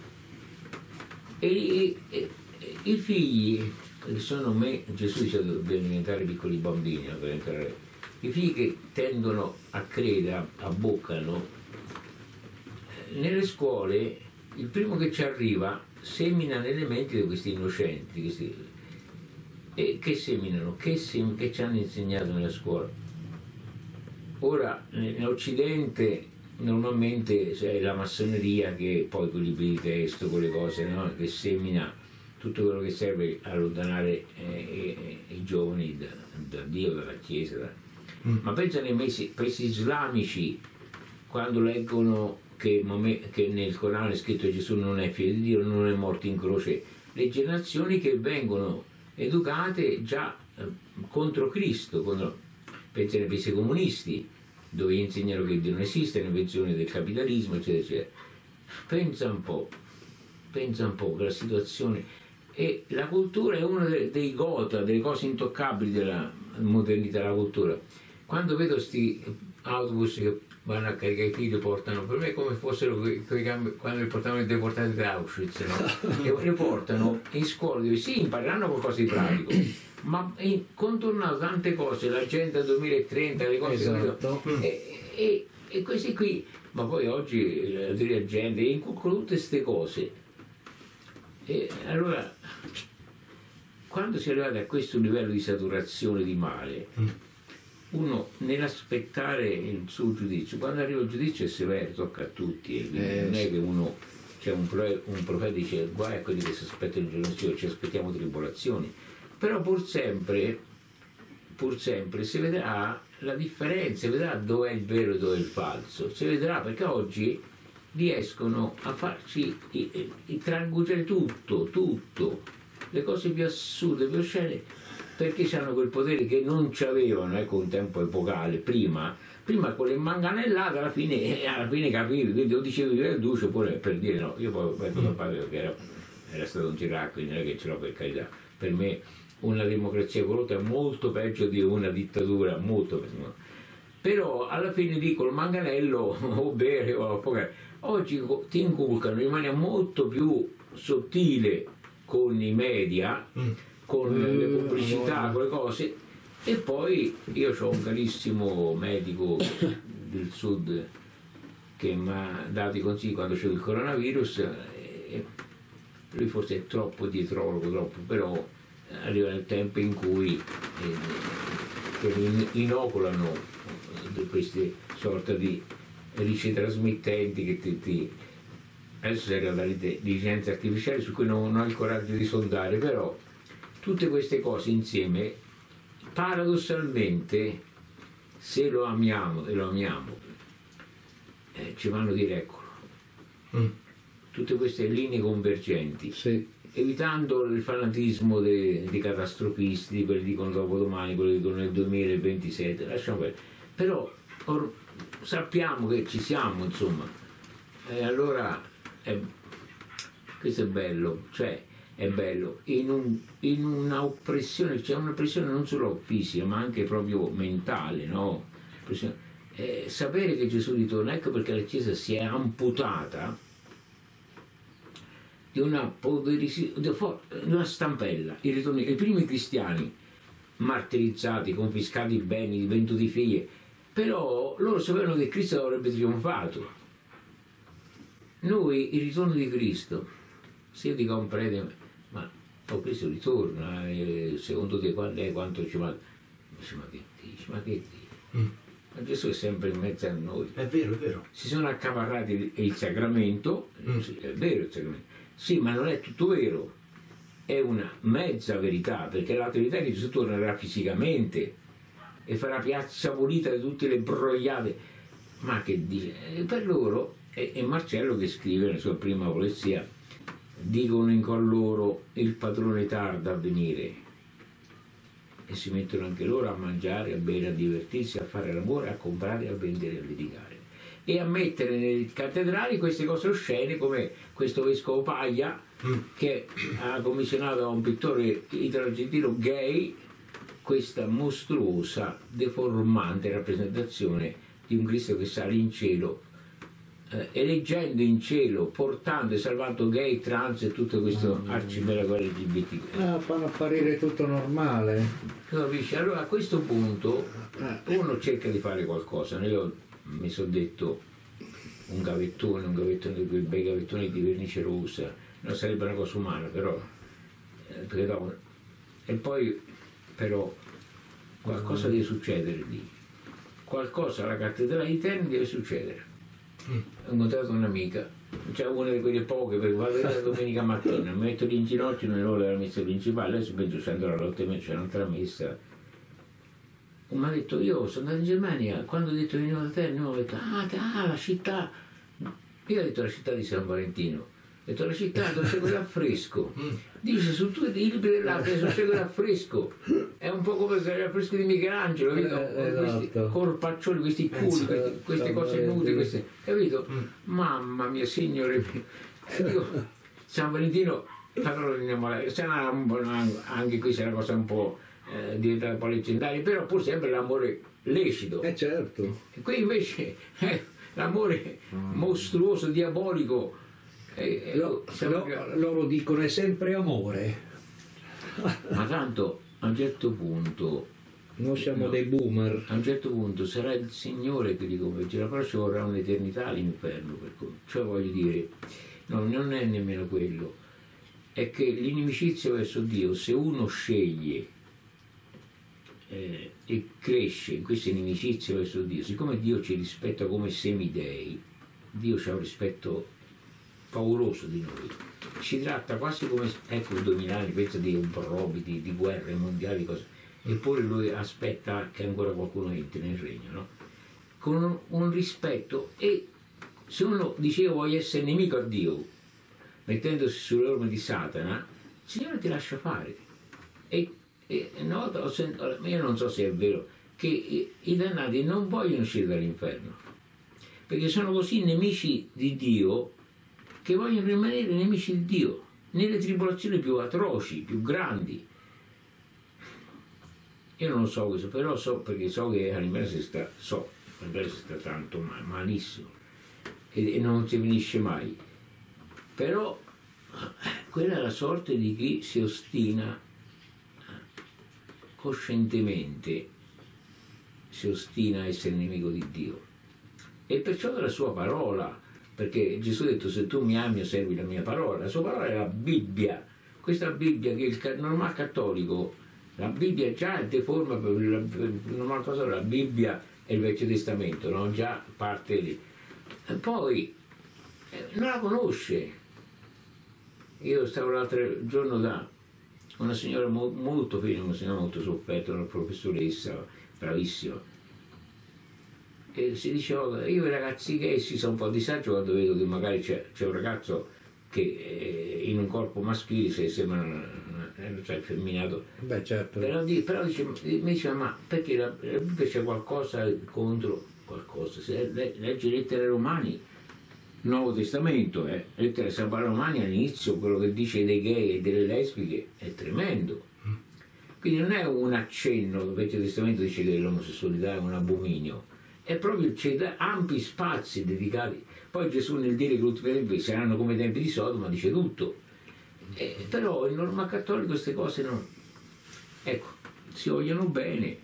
e, e- e- i figli che sono me, Gesù dice dobbiamo diventare piccoli bambini, i figli che tendono a credere, a- abboccano, eh, nelle scuole il primo che ci arriva semina nelle menti di questi innocenti, questi- e che seminano, che, sem- che ci hanno insegnato nella scuola. Ora, in Occidente normalmente c'è la massoneria che poi con i libri di testo, con le cose, no? che semina tutto quello che serve a allontanare eh, i, giovani da, da Dio, dalla Chiesa. da- Ma pensa nei mesi- paesi islamici, quando leggono che, che nel Corano è scritto che Gesù non è figlio di Dio, non è morto in croce, le generazioni che vengono educate già eh, contro Cristo, contro, pensa ai paesi comunisti, dove insegnano che non esiste, l'invenzione del capitalismo, eccetera, eccetera. Pensa un po', pensa un po' che la situazione... E la cultura è uno de- dei gota, delle cose intoccabili della modernità, la cultura. Quando vedo questi autobus che vanno a caricare i figli, portano, per me come fossero quei, cambi- quando li portavano i deportati da Auschwitz, no? [LAUGHS] li portano in scuola dove sì, impareranno qualcosa di pratico, [CLEARS THROAT] ma è contornato tante cose, l'agenda 2030, le cose Esatto. E, e- e questi qui, ma poi oggi la teoria agenda inculcano tutte queste cose. E allora, quando si è arrivati a questo livello di saturazione di male, uno nell'aspettare il suo giudizio, quando arriva il giudizio è severo, tocca a tutti, Eh, non è che uno, c'è un, pro- un profeta dice guai a quelli che si aspettano il giorno Signore, ci aspettiamo tribolazioni, però pur sempre, pur sempre si vedrà la differenza, si vedrà dove è il vero e dove è il falso, si vedrà perché oggi riescono a farci i- i- i tutto, tutto, le cose più assurde, più oscene, perché hanno quel potere che non ci avevano ecco, un tempo epocale, prima, prima con le manganellate alla fine, eh, alla fine capivi, quindi lo dicevi che Duce pure per dire no, io poi poi mio padre che era, era stato un tiracco, quindi non è che ce l'ho per carità, per me una democrazia corrotta è molto peggio di una dittatura, molto peggio. Però alla fine dico il manganello [LAUGHS] o bere o affogare. Oggi ti inculcano in maniera molto più sottile con i media, con le Eh, pubblicità, con le cose. E poi io ho un carissimo medico del sud che mi ha dato i consigli quando c'è il coronavirus. e lui forse è troppo dietrologo, troppo, però arriva il tempo in cui eh, inoculano eh, queste sorte di ricci trasmittenti che ti, ti- adesso si arriva all'intelligenza artificiale su cui non, non ho il coraggio di sondare, però tutte queste cose insieme paradossalmente se lo amiamo e lo amiamo eh, ci vanno dire eccolo Mm. tutte queste linee convergenti Sì. evitando il fanatismo dei, dei catastrofisti, di quelli che dicono dopodomani, quelli che dicono nel 2027, lasciamo perdere. Però or- sappiamo che ci siamo, insomma. E allora eh, questo è bello, cioè è bello, in, un, in una oppressione, c'è un'oppressione non solo fisica ma anche proprio mentale, no? Eh, sapere che Gesù ritorna, ecco perché la Chiesa si è amputata di una, poverisi, di una stampella, I, ritorno, i primi cristiani martirizzati, confiscati i beni, venduti figlie, però loro sapevano che Cristo avrebbe trionfato. Noi il ritorno di Cristo, se io dico a un prete, ma oh, Cristo ritorna, eh, secondo te è, quanto ci manca? Dice, ma che dici, ma che dici? Mm. Ma Gesù è sempre in mezzo a noi. È vero, è vero. Si sono accaparrati il sacramento, mm. è vero il sacramento, sì, ma non è tutto vero, è una mezza verità, perché l'altra verità è che Gesù tornerà fisicamente e farà piazza pulita di tutte le brogliate. Ma che dice? Eh, per loro, è Marcello che scrive nella sua prima poesia, dicono in cor loro il padrone tarda a venire e si mettono anche loro a mangiare, a bere, a divertirsi, a fare l'amore, a comprare, a vendere, a litigare e a mettere nelle cattedrali queste cose oscene come questo vescovo Paglia mm. che ha commissionato a un pittore italo-argentino gay questa mostruosa, deformante rappresentazione di un Cristo che sale in cielo eh, eleggendo in cielo, portando e salvando gay, trans e tutto questo ah, arcimeraviglio LGBT. Ah, fanno apparire tutto normale. Capisci? Allora a questo punto eh. uno cerca di fare qualcosa. Io mi sono detto un gavettone, un gavettone di quei bei gavettoni di vernice rossa, non sarebbe una cosa umana, però, eh, no, e poi però qualcosa deve succedere lì, qualcosa alla cattedrale di Terni deve succedere. Mm. Ho incontrato un'amica, cioè una di quelle poche, perché vado la domenica mattina, mi metto lì in ginocchio nell'ora della messa principale, adesso penso scendo alla notte, c'è un'altra messa. Mi ha detto io sono andato in Germania quando ho detto venivo da te mi ho detto ah, ah la città io ho detto la città di San Valentino detto la città dove c'è quell'affresco dice su tutti i libri dell'arte dove c'è quell'affresco è un po' come l'affresco di Michelangelo capito? Eh, esatto. questi corpaccioli questi culi questi, esatto, queste cose nude queste, capito? Mm. mamma mia signore e dico [LAUGHS] San Valentino c'è anche qui c'è una cosa un po' eh, diventare poi leggendario, però pur sempre l'amore lecito. Eh certo. E qui invece eh, l'amore mm. mostruoso, diabolico. Eh, lo, lo, loro dicono è sempre amore. [LAUGHS] Ma tanto a un certo punto noi siamo no, dei boomer. A un certo punto sarà il Signore che li convergerà, però ci vorrà un'eternità all'inferno. Cioè voglio dire, no, non è nemmeno quello. È che l'inimicizia verso Dio, se uno sceglie eh, e cresce in questa inimicizia verso Dio, siccome Dio ci rispetta come semidei, Dio ha un rispetto pauroso di noi, ci tratta quasi come ecco dominare, pensa di improbi, di, guerre mondiali, cose. eppure lui aspetta che ancora qualcuno entri nel regno, no? con un, rispetto e se uno diceva voglio essere nemico a Dio, mettendosi sulle orme di Satana, il Signore ti lascia fare. E e noto, io non so se è vero, che i dannati non vogliono uscire dall'inferno, perché sono così nemici di Dio che vogliono rimanere nemici di Dio, nelle tribolazioni più atroci, più grandi. Io non lo so questo, però so perché so che all'inverno si sta, so, si sta tanto mal, malissimo e, e non si finisce mai. Però quella è la sorte di chi si ostina coscientemente si ostina a essere nemico di Dio. E perciò della sua parola, perché Gesù ha detto se tu mi ami segui la mia parola, la sua parola è la Bibbia, questa Bibbia che il normale cattolico, la Bibbia già deforma il normale cattolico, la Bibbia è il Vecchio Testamento, no? già parte lì. E poi eh, non la conosce. Io stavo l'altro giorno da una signora mo molto fine, una signora molto sofferta, una professoressa bravissima. E si diceva, io i ragazzi che si sono un po' a disagio quando vedo che magari c'è, un ragazzo che in un corpo maschile se sembra cioè femminato. Beh, certo. Però, però dice, mi diceva, ma perché la, c'è qualcosa contro qualcosa? Se leggi le lettere romani, Nuovo Testamento, eh. lettera San Paolo Romani all'inizio, quello che dice dei gay e delle lesbiche è tremendo. Quindi non è un accenno, il Vecchio Testamento dice che l'omosessualità è un abominio, è proprio c'è ampi spazi dedicati. Poi Gesù nel dire che tempi saranno come i tempi di Sodoma dice tutto. Eh, però in norma cattolica queste cose non... Ecco, si vogliono bene.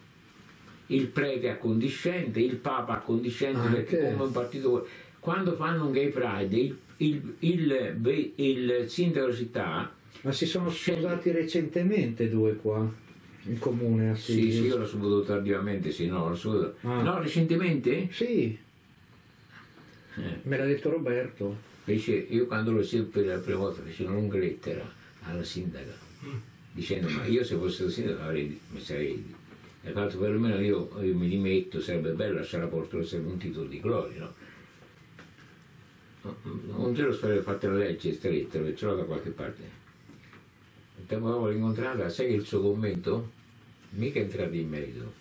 Il prete accondiscente, il papa accondiscente, Anche. perché come un partito... Quando fanno un gay pride, il, il, il, il sindaco della città Ma si sono sposati recentemente due qua, in comune a Sì, sì, io l'ho saputo tardivamente, sì, no, l'ho saputo. Ah. No, recentemente? Sì, Eh, me l'ha detto Roberto. Invece io quando lo seppi la prima volta feci una lunga lettera alla sindaca dicendo ma io se fossi sindaco avrei, mi sarei e fatto perlomeno io, io mi dimetto, sarebbe bello lasciare a Porto Rossellino un titolo di gloria, no? Un giorno spero di fartela leggere questa lettera, ce l'ho da qualche parte. L'ho incontrata, sai che il suo commento? Mica è entrato in merito.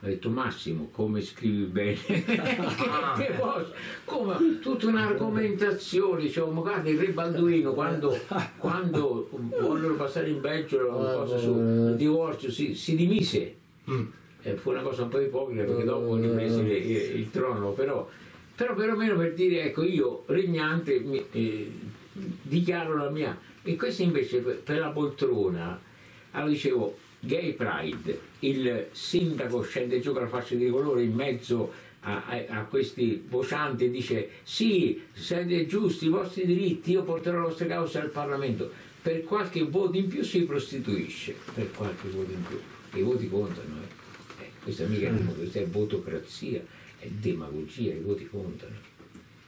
Ha detto Massimo, come scrivi bene? [LAUGHS] posso? Come? Tutta un'argomentazione, diciamo, guarda il re Balduino quando, quando vollero passare in Belgio la cosa sul divorzio si, si dimise. Mm. Eh, fu una cosa un po' ipocrita perché dopo gli prese il, il- il trono, però, però perlomeno per dire, ecco, io regnante mi- eh, dichiaro la mia. E questo invece per, la poltrona, allora dicevo, Gay Pride, il sindaco scende giù con la fascia di colore in mezzo a, a- a questi vocianti e dice sì, siete giusti, i vostri diritti, io porterò le vostre cause al Parlamento. Per qualche voto in più si prostituisce, per qualche voto in più. I voti contano, eh. Eh, questa mica è democrazia, è votocrazia, è demagogia, i voti contano.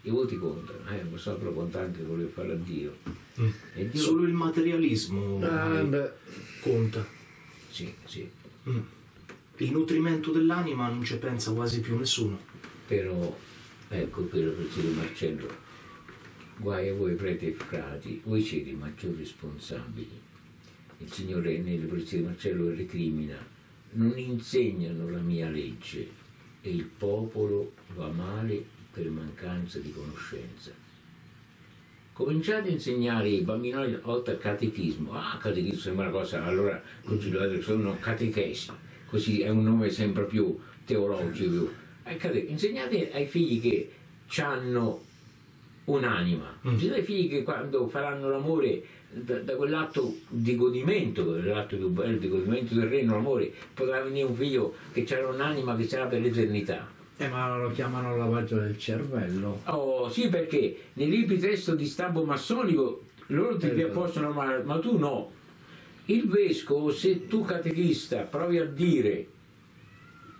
I voti contano, eh, ma so però contante che volevo fare a Dio. E Dio Solo il materialismo Ah, eh, beh, conta. sì, sì. Mm. Il nutrimento dell'anima non ci pensa quasi più nessuno. però ecco quello per dire Marcello guai a voi preti e frati voi siete i maggiori responsabili il Signore nelle profezie di Marcello recrimina non insegnano la mia legge e il popolo va male per mancanza di conoscenza. Cominciate a insegnare ai bambini volta il catechismo. Ah catechismo sembra una cosa allora considerate che sono catechesi così è un nome sempre più teologico insegnate ai figli che hanno un'anima. Insegnate ai figli che quando faranno l'amore da, da quell'atto di godimento l'atto più bello di godimento del regno l'amore potrà venire un figlio che c'era un'anima che sarà per l'eternità eh, ma lo chiamano lavaggio del cervello. Oh, sì, perché nei libri testo di stampo massonico loro ti Esatto. possono ma, ma tu no. Il vescovo, se tu catechista provi a dire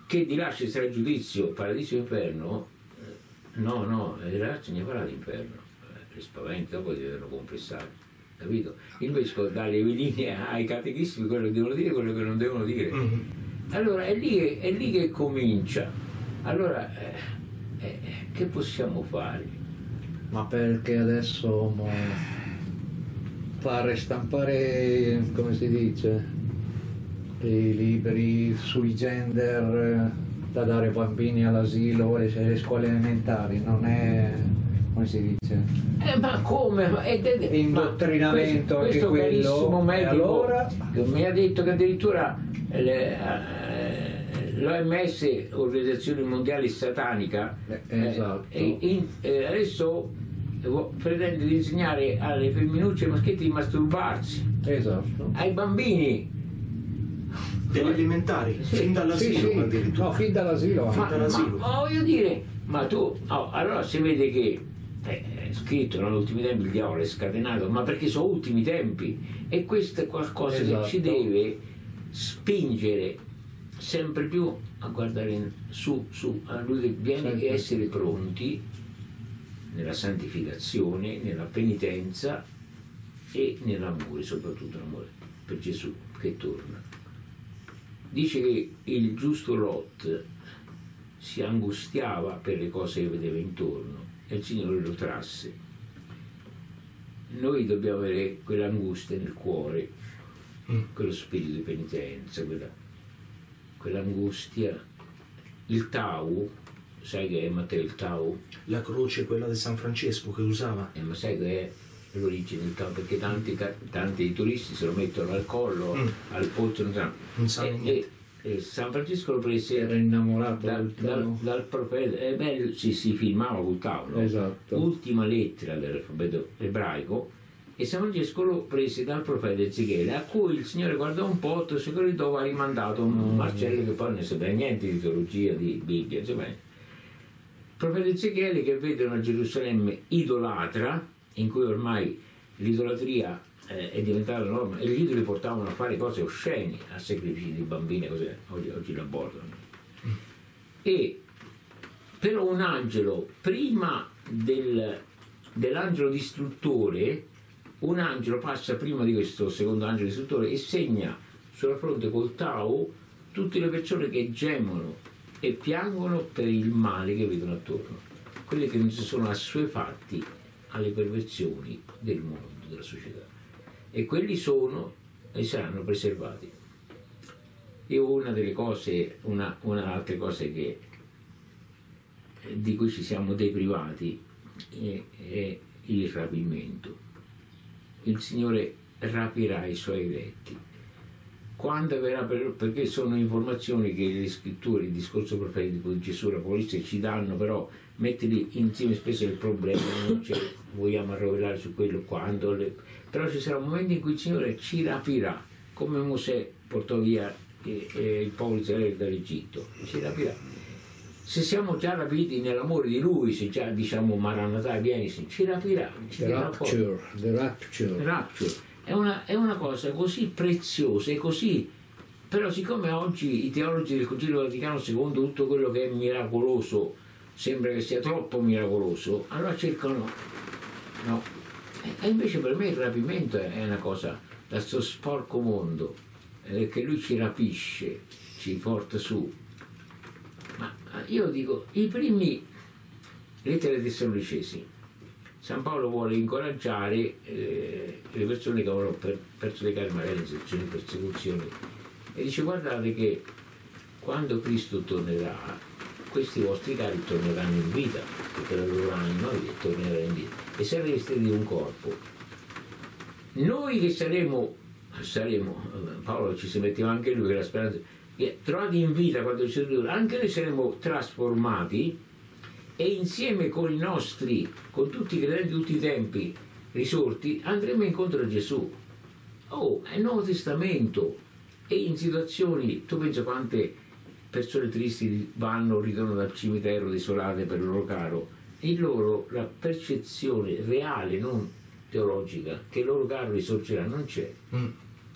che di là ci sarà giudizio, paradiso e inferno, eh, no, no, di là ce ne farà l'inferno. Eh, li spaventa, poi devono confessare. Capito? Il vescovo dà le linee ai catechisti quello che devono dire e quello che non devono dire. Mm. Allora è lì, è lì che comincia. Allora, eh, eh, che possiamo fare? Ma perché adesso mo, fare stampare, come si dice, i libri sui gender eh, da dare ai bambini all'asilo e alle scuole elementari, non è, come si dice, Eh, ma come? Ma- ed- ed- Indottrinamento anche questo, questo quello, carissimo e medico allora? mi ha detto che addirittura le- eh, l'OMS, Organizzazione Mondiale Satanica, Eh, eh, esatto. eh, in- eh, adesso pretende di insegnare alle femminucce e ai maschietti di masturbarsi, esatto. ai bambini. Delle elementari, Sì, fin dall'asilo Sì, sì, addirittura. no, fin dall'asilo. Ma, dall'asilo. ma- ma voglio dire, ma tu, oh, allora si vede che eh, è scritto negli ultimi tempi il diavolo è scatenato, ma perché sono ultimi tempi e questo è qualcosa Esatto. che ci deve spingere sempre più a guardare su, su a lui che viene Sempre. e essere pronti nella santificazione, nella penitenza e nell'amore, soprattutto l'amore per Gesù che torna. Dice che il giusto Lot si angustiava per le cose che vedeva intorno e il Signore lo trasse. Noi dobbiamo avere quell'angustia nel cuore, Mm. quello spirito di penitenza, quella, quell'angustia. Il Tau sai che è Matteo il Tau? La croce, quella di San Francesco che usava. Eh, ma sai che è l'origine del Tau? Perché tanti, tanti turisti se lo mettono al collo, Mm. al pozzo, non sanno. Non sanno E- niente. e, e San Francisco lo prese Era innamorato dal, dal, dal profeta, eh, beh, si, si filmava col Tau, no? Esatto. ultima lettera dell'alfabeto ebraico e San Francesco lo prese dal profeta Ezechiele a cui il Signore guardò un po' e secondo ha rimandato un Marcello che poi non sapeva niente di teologia, di Bibbia insomma. il profeta Ezechiele che vede una Gerusalemme idolatra in cui ormai l'idolatria eh, è diventata norma e gli idoli portavano a fare cose oscene a sacrifici di bambini così oggi, oggi l'abortano e però un angelo prima del- dell'angelo distruttore un angelo passa prima di questo secondo angelo distruttore e segna sulla fronte col tau tutte le persone che gemono e piangono per il male che vedono attorno. Quelli che non si sono assuefatti alle perversioni del mondo, della società. E quelli sono e saranno preservati. E una delle cose una, una delle altre cose che di cui ci siamo deprivati è, è il rapimento. Il Signore rapirà i suoi eletti. Quando verrà per- perché sono informazioni che le scritture, il discorso profetico di Gesù, l'Apocalisse ci danno, però metterli insieme spesso è il problema, non ci vogliamo arrovelare su quello quando, le- però ci sarà un momento in cui il Signore ci rapirà, come Mosè portò via eh, eh, il popolo Israele dall'Egitto, ci rapirà se siamo già rapiti nell'amore di lui, se già diciamo Maranatà vieni, ci rapirà, ci The tirerà fuori. rapture, the rapture. Rapture. È una, è una cosa così preziosa e così però siccome oggi i teologi del Concilio Vaticano II tutto quello che è miracoloso sembra che sia troppo miracoloso allora cercano no e invece per me il rapimento è una cosa da questo sporco mondo eh, che lui ci rapisce ci porta su io dico i primi lettere Tessalonicesi San Paolo vuole incoraggiare eh, le persone che avevano per- perso le case magari in situazioni di persecuzione e dice guardate che quando Cristo tornerà questi vostri cari torneranno in vita perché la loro anima tornerà in vita e sareste di un corpo. Noi che saremo saremo Paolo ci si metteva anche lui che la speranza trovati in vita quando ci ritorna anche noi saremo trasformati e insieme con i nostri, con tutti i credenti di tutti i tempi risorti, andremo incontro a Gesù. Oh, è il Nuovo Testamento e in situazioni, tu pensa quante persone tristi vanno, ritornano dal cimitero desolate per il loro caro, e loro la percezione reale, non teologica, che il loro caro risorgerà, non c'è. Mm.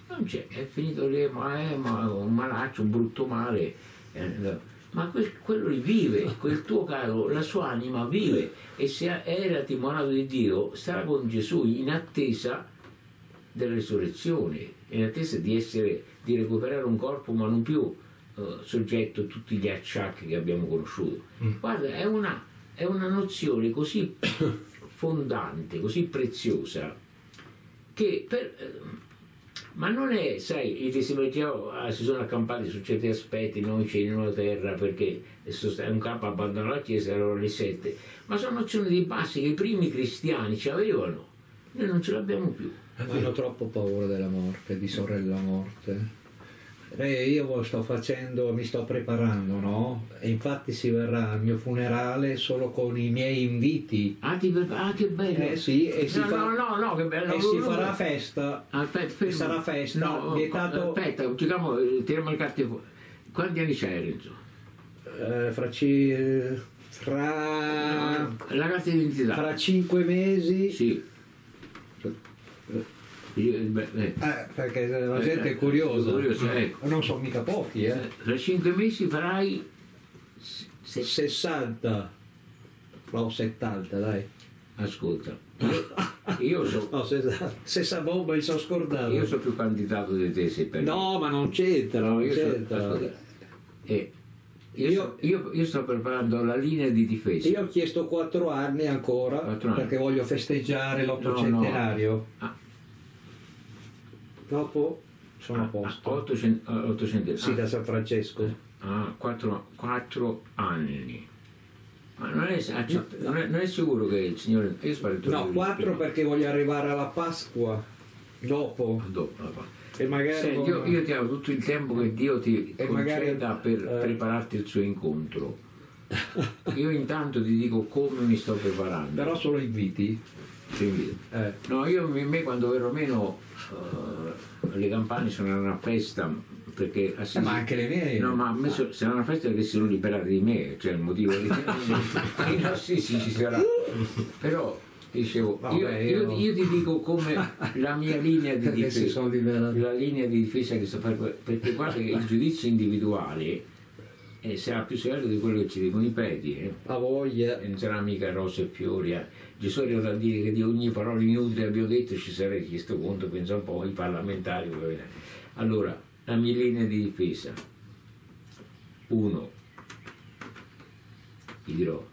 Non c'è, è finito lì, ma è un malaccio, un brutto male. eh, ma quel- quello vive, quel tuo caro, la sua anima vive e se era timorato di Dio starà con Gesù in attesa della risurrezione, in attesa di essere, di recuperare un corpo ma non più eh, soggetto a tutti gli acciacchi che abbiamo conosciuto. Guarda, è una, è una nozione così [COUGHS] fondante, così preziosa che per, eh, ma non è, sai, i testimoni ah, si sono accampati su certi aspetti, noi cieli, noi terra, perché è un campo abbandonato la chiesa, erano le sette, ma sono nozioni di base che i primi cristiani ci avevano, noi non ce l'abbiamo più. Hanno troppo paura della morte, di sorella morte. E io sto facendo, mi sto preparando, no? E infatti si verrà al mio funerale solo con i miei inviti. Ah, ti ah, che bello! Eh sì, e si, no, fa- no, no, no, che bello! e si farà festa. Aspetta, fermo. sarà festa, No, vietato- aspetta, giochiamo, eh, tiriamo le carte fuori. Quanti anni c'hai Renzo? eh, fra, fra, La carta d'identità? fra cinque mesi. Sì. Io- beh, eh. Eh, perché la Eh, gente eh, è curiosa. curiosa, ecco. Non sono mica pochi, eh. Tra cinque mesi farai se- 60. No, 70, dai. ascolta io, io so [LAUGHS] No, 60, 60 bomba mi sono scordato. io so più candidato di te se per No, ma non c'entra, No, io, so, c'entra. ascolta, eh, io, Io- so- io- io sto preparando la linea di difesa Io ho chiesto 4 anni ancora Quattro anni. perché voglio festeggiare l'ottocentenario. Ah, Dopo sono a ah, posto. 800 Sì, da San Francesco. ah, quattro, quattro anni Ma non è, accett- non è- non è sicuro che il Signore... Io il No, quattro perché voglio arrivare alla Pasqua dopo. Dopo, dopo. E magari Senti, io, io ti amo tutto il tempo che Dio ti E magari- conceda per eh. prepararti il suo incontro. [LAUGHS] Io intanto ti dico come mi sto preparando. Però solo inviti. Ti invito. Eh. No, io me me quando ero meno eh, le campane sono una festa perché Eh, ma anche le mie- No, ma a me so- sarà una festa perché si sono liberati di me, cioè il motivo di [LAUGHS] in Assisi ci sarà. Però dicevo, io, Vabbè, io- io- io ti dico come la mia linea di difesa la linea di difesa che sto facendo perché guarda che il giudizio individuale eh, sarà più severo di quello che ci dicono i preti eh. A voglia. E non sarà mica rose e fiori eh. Gesù arriva a dire che di ogni parola inutile abbiamo detto ci sarei chiesto conto pensa un po' i parlamentari allora la mia linea di difesa uno ti dirò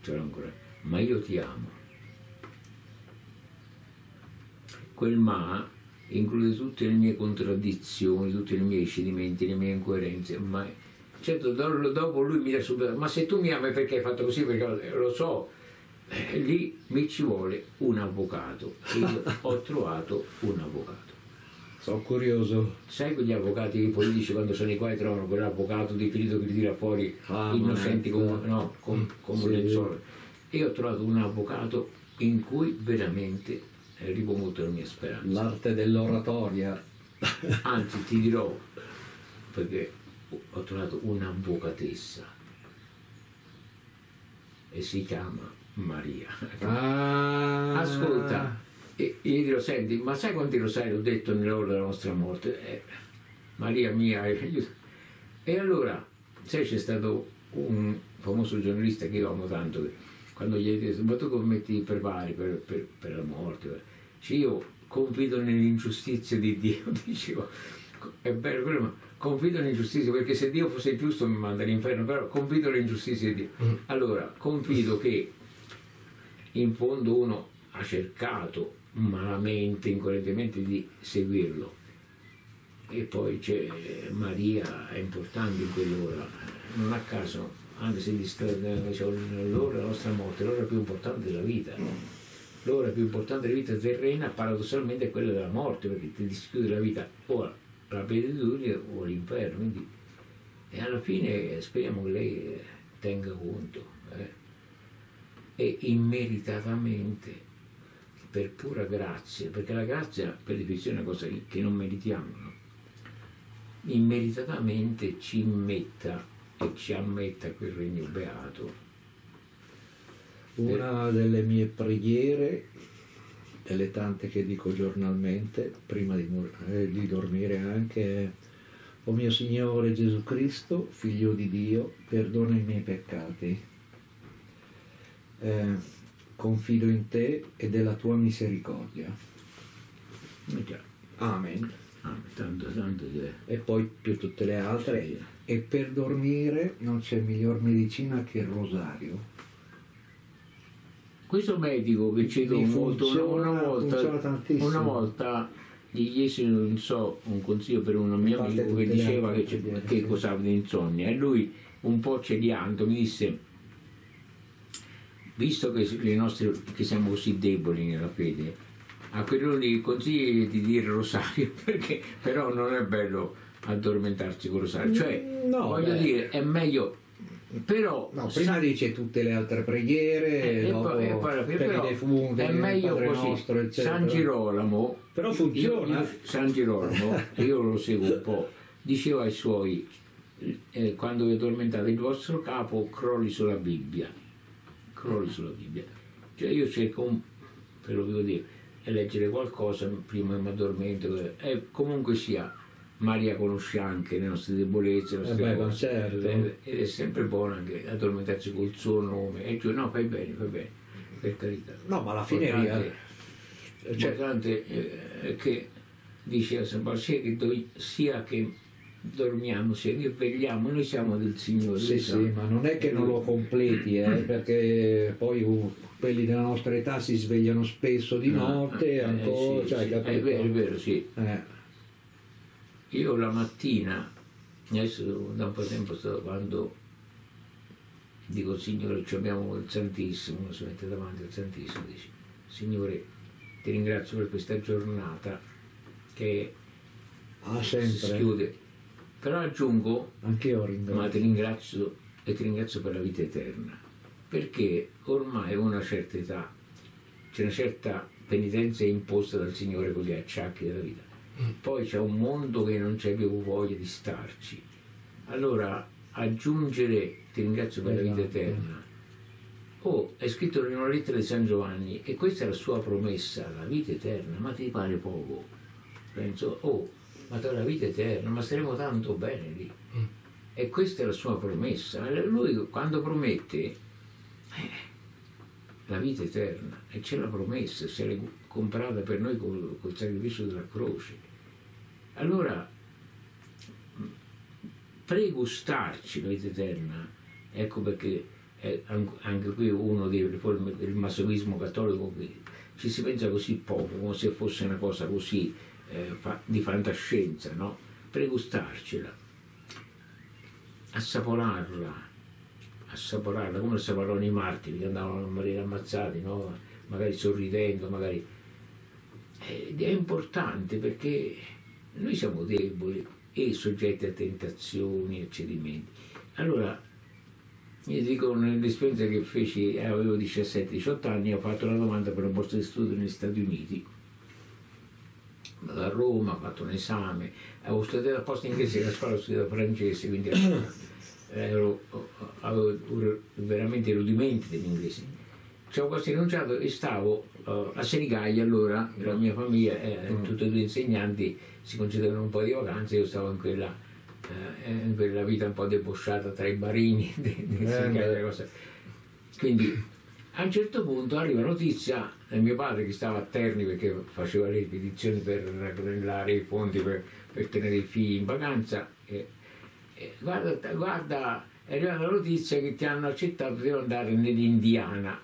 ce l'ho ancora ma io ti amo quel ma include tutte le mie contraddizioni, tutti i miei cedimenti, le mie incoerenze, ma certo do- dopo lui mi dà subito, ma se tu mi ami perché hai fatto così, perché lo so, eh, lì mi ci vuole un avvocato e io ho [LAUGHS] trovato un avvocato. Sono curioso. Sai quegli avvocati i politici quando sono qua e trovano quell'avvocato definito che li tira fuori Ah, innocenti come, no, com- come un Sì. lenzuolo. E ho trovato un avvocato in cui veramente arrivo molto la mia speranza. L'arte dell'oratoria. [LAUGHS] Anzi, ti dirò, perché ho trovato un'avvocatessa e si chiama Maria. Ah. Ascolta, e io dirò, senti, ma sai quanti rosari ho detto nell'ora della nostra morte? Eh, Maria mia, [LAUGHS] aiuto. E allora, sai, c'è stato un famoso giornalista che io amo tanto, quando gli hai detto, ma tu come ti prepari per, per- per la morte? Dice, io confido nell'ingiustizia di Dio, [LAUGHS] dicevo, è vero quello, ma confido nell'ingiustizia, perché se Dio fosse giusto mi manda all'inferno, però confido nell'ingiustizia di Dio. Allora, confido che in fondo uno ha cercato malamente, incoerentemente di seguirlo. E poi c'è Maria, è importante in quell'ora, non a caso, anche se diciamo, l'ora della nostra morte, l'ora più importante della vita. L'ora più importante della vita terrena paradossalmente è quella della morte, perché ti dischiude la vita o la beatitudine o l'inferno. Quindi, e alla fine speriamo che lei eh, tenga conto. eh e immeritatamente per pura grazia, perché la grazia per definizione è una cosa che non meritiamo, no? immeritatamente ci immetta e ci ammetta quel regno beato. Una delle mie preghiere, delle tante che dico giornalmente, prima di, eh, di dormire anche, è O mio Signore Gesù Cristo, Figlio di Dio, perdona i miei peccati. Eh, confido in te e della tua misericordia. Amen. ah, tanto, tanto E poi più tutte le altre. E per dormire non c'è miglior medicina che il rosario. Questo medico che cito Mi molto, una- volta, una volta gli chiesi, non so, un consiglio per un mio amico che diceva che, che cos'aveva di insonnia. E lui un po' celianto mi disse visto che le nostre che siamo così deboli nella fede a quello lì consigli di dire rosario [LAUGHS] perché però non è bello addormentarsi con rosario cioè Mm, no, voglio beh. dire è meglio però No, prima sa- dice tutte le altre preghiere, eh, dopo poi- e poi alla fine, per però i defunti, è meglio Padre così nostro, eccetera. San Girolamo Però funziona. io- io- San Girolamo io lo seguo un po' diceva ai suoi eh, quando vi addormentate il vostro capo crolli sulla Bibbia crolli sulla Bibbia cioè io cerco un, per lo devo dire e leggere qualcosa prima che mi addormento e comunque sia Maria conosce anche le nostre debolezze, le nostre Eh beh, cose. certo. ed è sempre buono anche addormentarsi col suo nome e tu no fai bene, fai bene, per carità. No, ma alla fine L'importante- cioè, l'importante è che dice a San Paolo sia che, doi- sia che dormiamo, sia che vegliamo, noi siamo del Signore. sì, sì, ma non è che non lo completi, eh, perché poi uh, quelli della nostra età si svegliano spesso di No, notte, eh, ancora, sì, cioè, sì, è vero, è vero, sì. Eh, Io la mattina, adesso da un po' di tempo sto quando dico Signore, ci abbiamo il Santissimo, uno si mette davanti al Santissimo e dice Signore, ti ringrazio per questa giornata che Ah, si chiude. Però aggiungo, ma ti ringrazio e ti ringrazio per la vita eterna, perché ormai a una certa età c'è una certa penitenza imposta dal Signore con gli acciacchi della vita. Poi c'è un mondo che non c'è più voglia di starci. Allora aggiungere ti ringrazio per la vita Esatto. eterna. Oh, è scritto in una lettera di San Giovanni e questa è la sua promessa, la vita eterna, ma ti pare poco? Penso, oh, ma tra la vita eterna, ma staremo tanto bene lì. E questa è la sua promessa. Lui quando promette eh, la vita eterna, e c'è la promessa, se l'è comprata per noi col, col sacrificio della croce. Allora, pregustarci la vita eterna, ecco perché anche qui uno dei riformi del masochismo cattolico ci si pensa così poco, come se fosse una cosa così eh, di fantascienza, no? Pregustarcela, assaporarla, assaporarla, come assaporavano i martiri che andavano a morire ammazzati, no? magari sorridendo, magari... È importante perché noi siamo deboli e soggetti a tentazioni e cedimenti. Allora, io dico nell'esperienza che feci, eh, avevo 17-18 anni, ho fatto una domanda per un posto di studio negli Stati Uniti. Vado a Roma, ho fatto un esame, avevo studiato apposta inglese, la scuola ho studiato francese, quindi ero, avevo veramente i rudimenti dell'inglese. Ci ho quasi rinunciato e stavo eh, a Senigallia allora, la mia famiglia, eh, tutti e due insegnanti, si concedevano un po' di vacanze, io stavo in quella, eh, in quella vita un po' debosciata tra i barini [LAUGHS] Senigallia, beh. cose. Quindi a un certo punto arriva notizia del mio padre che stava a Terni perché faceva le spedizioni per raggranellare i fondi per, per tenere i figli in vacanza. E, e guarda, guarda, è arrivata la notizia che ti hanno accettato di andare nell'Indiana.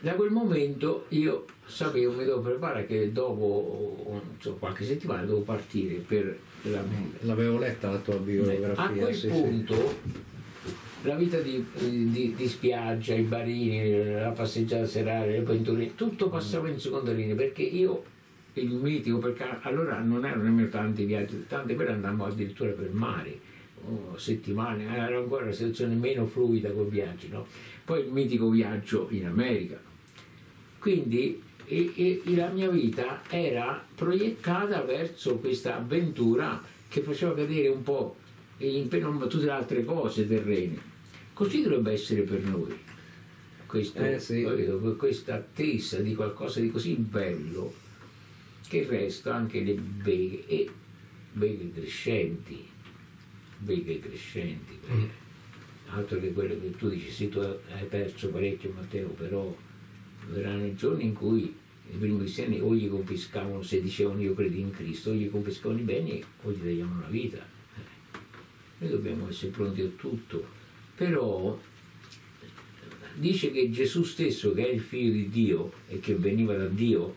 Da quel momento io sapevo, mi devo preparare che dopo insomma, qualche settimana devo partire per l'America. L'avevo letta la tua biografia. A quel sì, sì. punto la vita di, di- di spiaggia, i barini, la passeggiata serale, le pentoline, tutto passava in seconda linea perché io, il mitico, perché allora non erano nemmeno tanti viaggi, tante per andavamo addirittura per mare, oh, settimane, era ancora una situazione meno fluida con i viaggi, no? Poi il mitico viaggio in America. Quindi e- e- la mia vita era proiettata verso questa avventura che faceva cadere un po' in pena tutte le altre cose terrene. Così dovrebbe essere per noi. Questo, Eh, sì. capito? questa attesa di qualcosa di così bello che il resto, anche le beghe, e beghe crescenti, beghe crescenti, perché altro che quello che tu dici, sì tu hai perso parecchio Matteo, però verranno i giorni in cui i primi cristiani o gli confiscavano, se dicevano io credo in Cristo, o gli confiscavano i beni o gli tagliavano la vita. Noi dobbiamo essere pronti a tutto, però dice che Gesù stesso, che è il figlio di Dio e che veniva da Dio,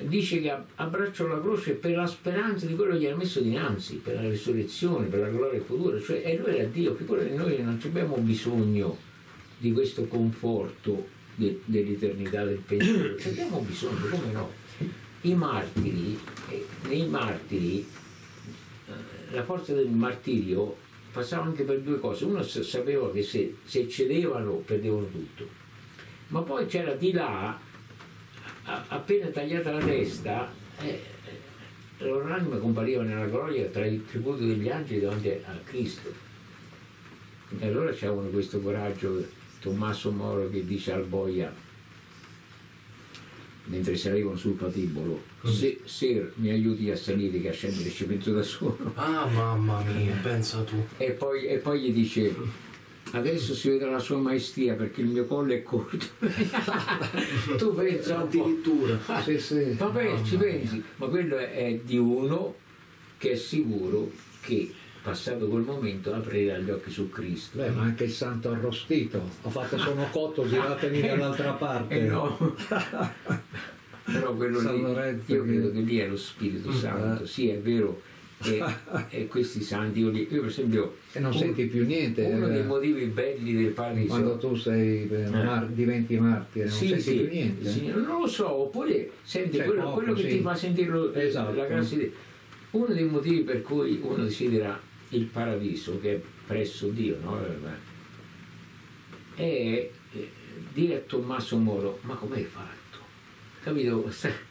dice che abbracciò la croce per la speranza di quello che gli era messo dinanzi, per la risurrezione, per la gloria futura, cioè e lui era Dio, figurati noi non abbiamo bisogno di questo conforto de- dell'eternità del pensiero, Ci [COUGHS] abbiamo bisogno, come no? I martiri, eh, nei martiri, eh, la forza del martirio passava anche per due cose, uno sapeva che se, se cedevano perdevano tutto, ma poi c'era di là a- appena tagliata la testa, eh, eh, la loro anima compariva nella gloria tra il tributo degli angeli davanti a Cristo. E allora c'avevano questo coraggio, Tommaso Moro che dice al boia, mentre salivano sul patibolo, se, Sir mi aiuti a salire che a scendere ci penso da solo. [LAUGHS] Ah, mamma mia, pensa tu. E poi, e poi gli dice, adesso si vedrà la sua maestria perché il mio collo è corto. [LAUGHS] tu pensa. Addirittura. Sì, sì. Vabbè, ci pensi, ma quello è di uno che è sicuro che passato quel momento aprirà gli occhi su Cristo. Beh, ma anche il santo arrostito. Ho fatto sono cotto, giratemi [LAUGHS] dall'altra parte. Eh no. [LAUGHS] Però quello San lì, Lorenzo io che- credo che lì è lo Spirito Santo. Sì, è vero e, [LAUGHS] e questi santi, io, li- io per esempio... E non un- senti più niente. Uno eh, dei motivi belli del paradiso... Quando tu sei, eh, mar- diventi martire, non Sì, senti sì, più niente. sì, non lo so, oppure senti Cioè, quello, poco, quello che ti fa sentire lo- Esatto. la grazia di Uno dei motivi per cui uno desidera il paradiso, che è presso Dio, no? è eh, dire a Tommaso Moro, ma come hai fatto? Capito? [LAUGHS]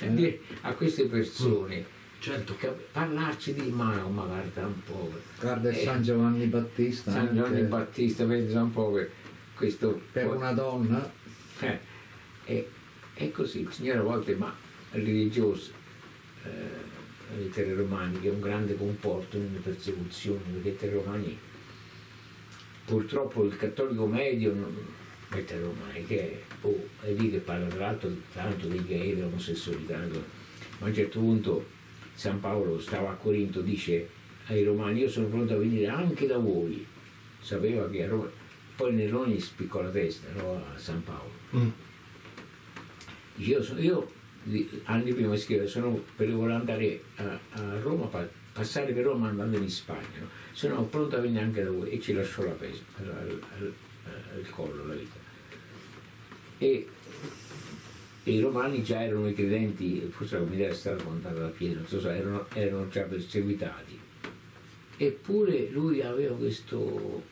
Dire a queste persone, Certo. cap- parlarci di ma, ma guarda un po', Guarda il Eh, San Giovanni Battista, San Giovanni anche Battista, vedi un po' che questo... per una donna, Eh, e, e così il Signore a volte, ma religioso, eh, i terreni romani, che è un grande comporto nelle persecuzioni, perché i terreni romani, purtroppo il cattolico medio, non, i terreni romani, che è, oh, è lì che parla tra l'altro tanto dei gay, dell'omosessualità, ma a un certo punto San Paolo stava a Corinto, dice ai romani, io sono pronto a venire anche da voi, sapeva che a Roma, poi Nerone gli spiccò la testa no, a San Paolo. Mm. Io, sono- io anni prima scrive, sono per voler andare a, a Roma, pa- passare per Roma andando in Spagna, no? sono pronto a venire anche da voi e ci lasciò la pesa al, al- al- collo la vita. E, e i romani già erano i credenti, forse la comunità è stata contata da Pietro, non so se erano, erano già perseguitati. Eppure lui aveva questo,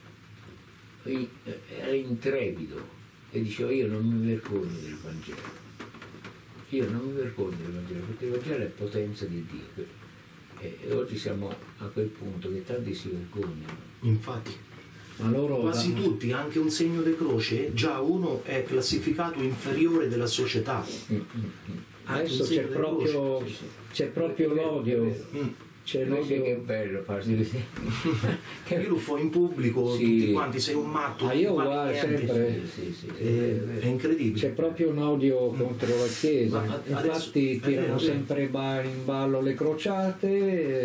era intrepido e diceva io non mi vergogno del Vangelo. Io non mi vergogno del Vangelo perché il Vangelo è potenza di Dio. E, oggi siamo a quel punto che tanti si vergognano. Infatti, ma loro quasi da- tutti, anche un segno di croce, già uno è classificato inferiore della società. Mm, mm, mm. Adesso c'è proprio, c'è proprio l'odio. C'è che l'odio. bello farsi così. [LAUGHS] Io lo fo in pubblico, Sì. tutti quanti, sei un matto, Ah, io niente. sempre. Sì, sì, sì, È, è incredibile. C'è proprio un odio contro la Chiesa, Ma adesso- infatti è tirano vero, sempre in ballo le crociate,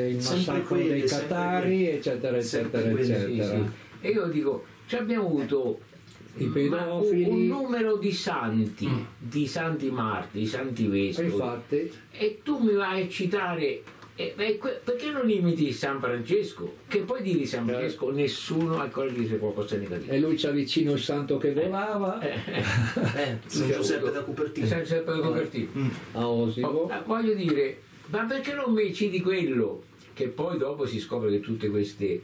il massacro quelle, dei Catari, eccetera, eccetera, eccetera. sì. E io dico, ci abbiamo avuto I ma pedofili. un, numero di santi, Mm. di santi martiri, di santi vescovi, Infatti, e tu mi vai a citare, eh, beh, perché non imiti San Francesco? Che poi di Eh. San Francesco nessuno ancora di dire qualcosa di negativo. e lui c'ha vicino il santo che volava Eh, eh, Eh, [LAUGHS] San Giuseppe da Cupertino. San Giuseppe da Copertino. Mm. a Osimo. Oh, eh, voglio dire, ma perché non mi citi quello? Che poi dopo si scopre che tutte queste,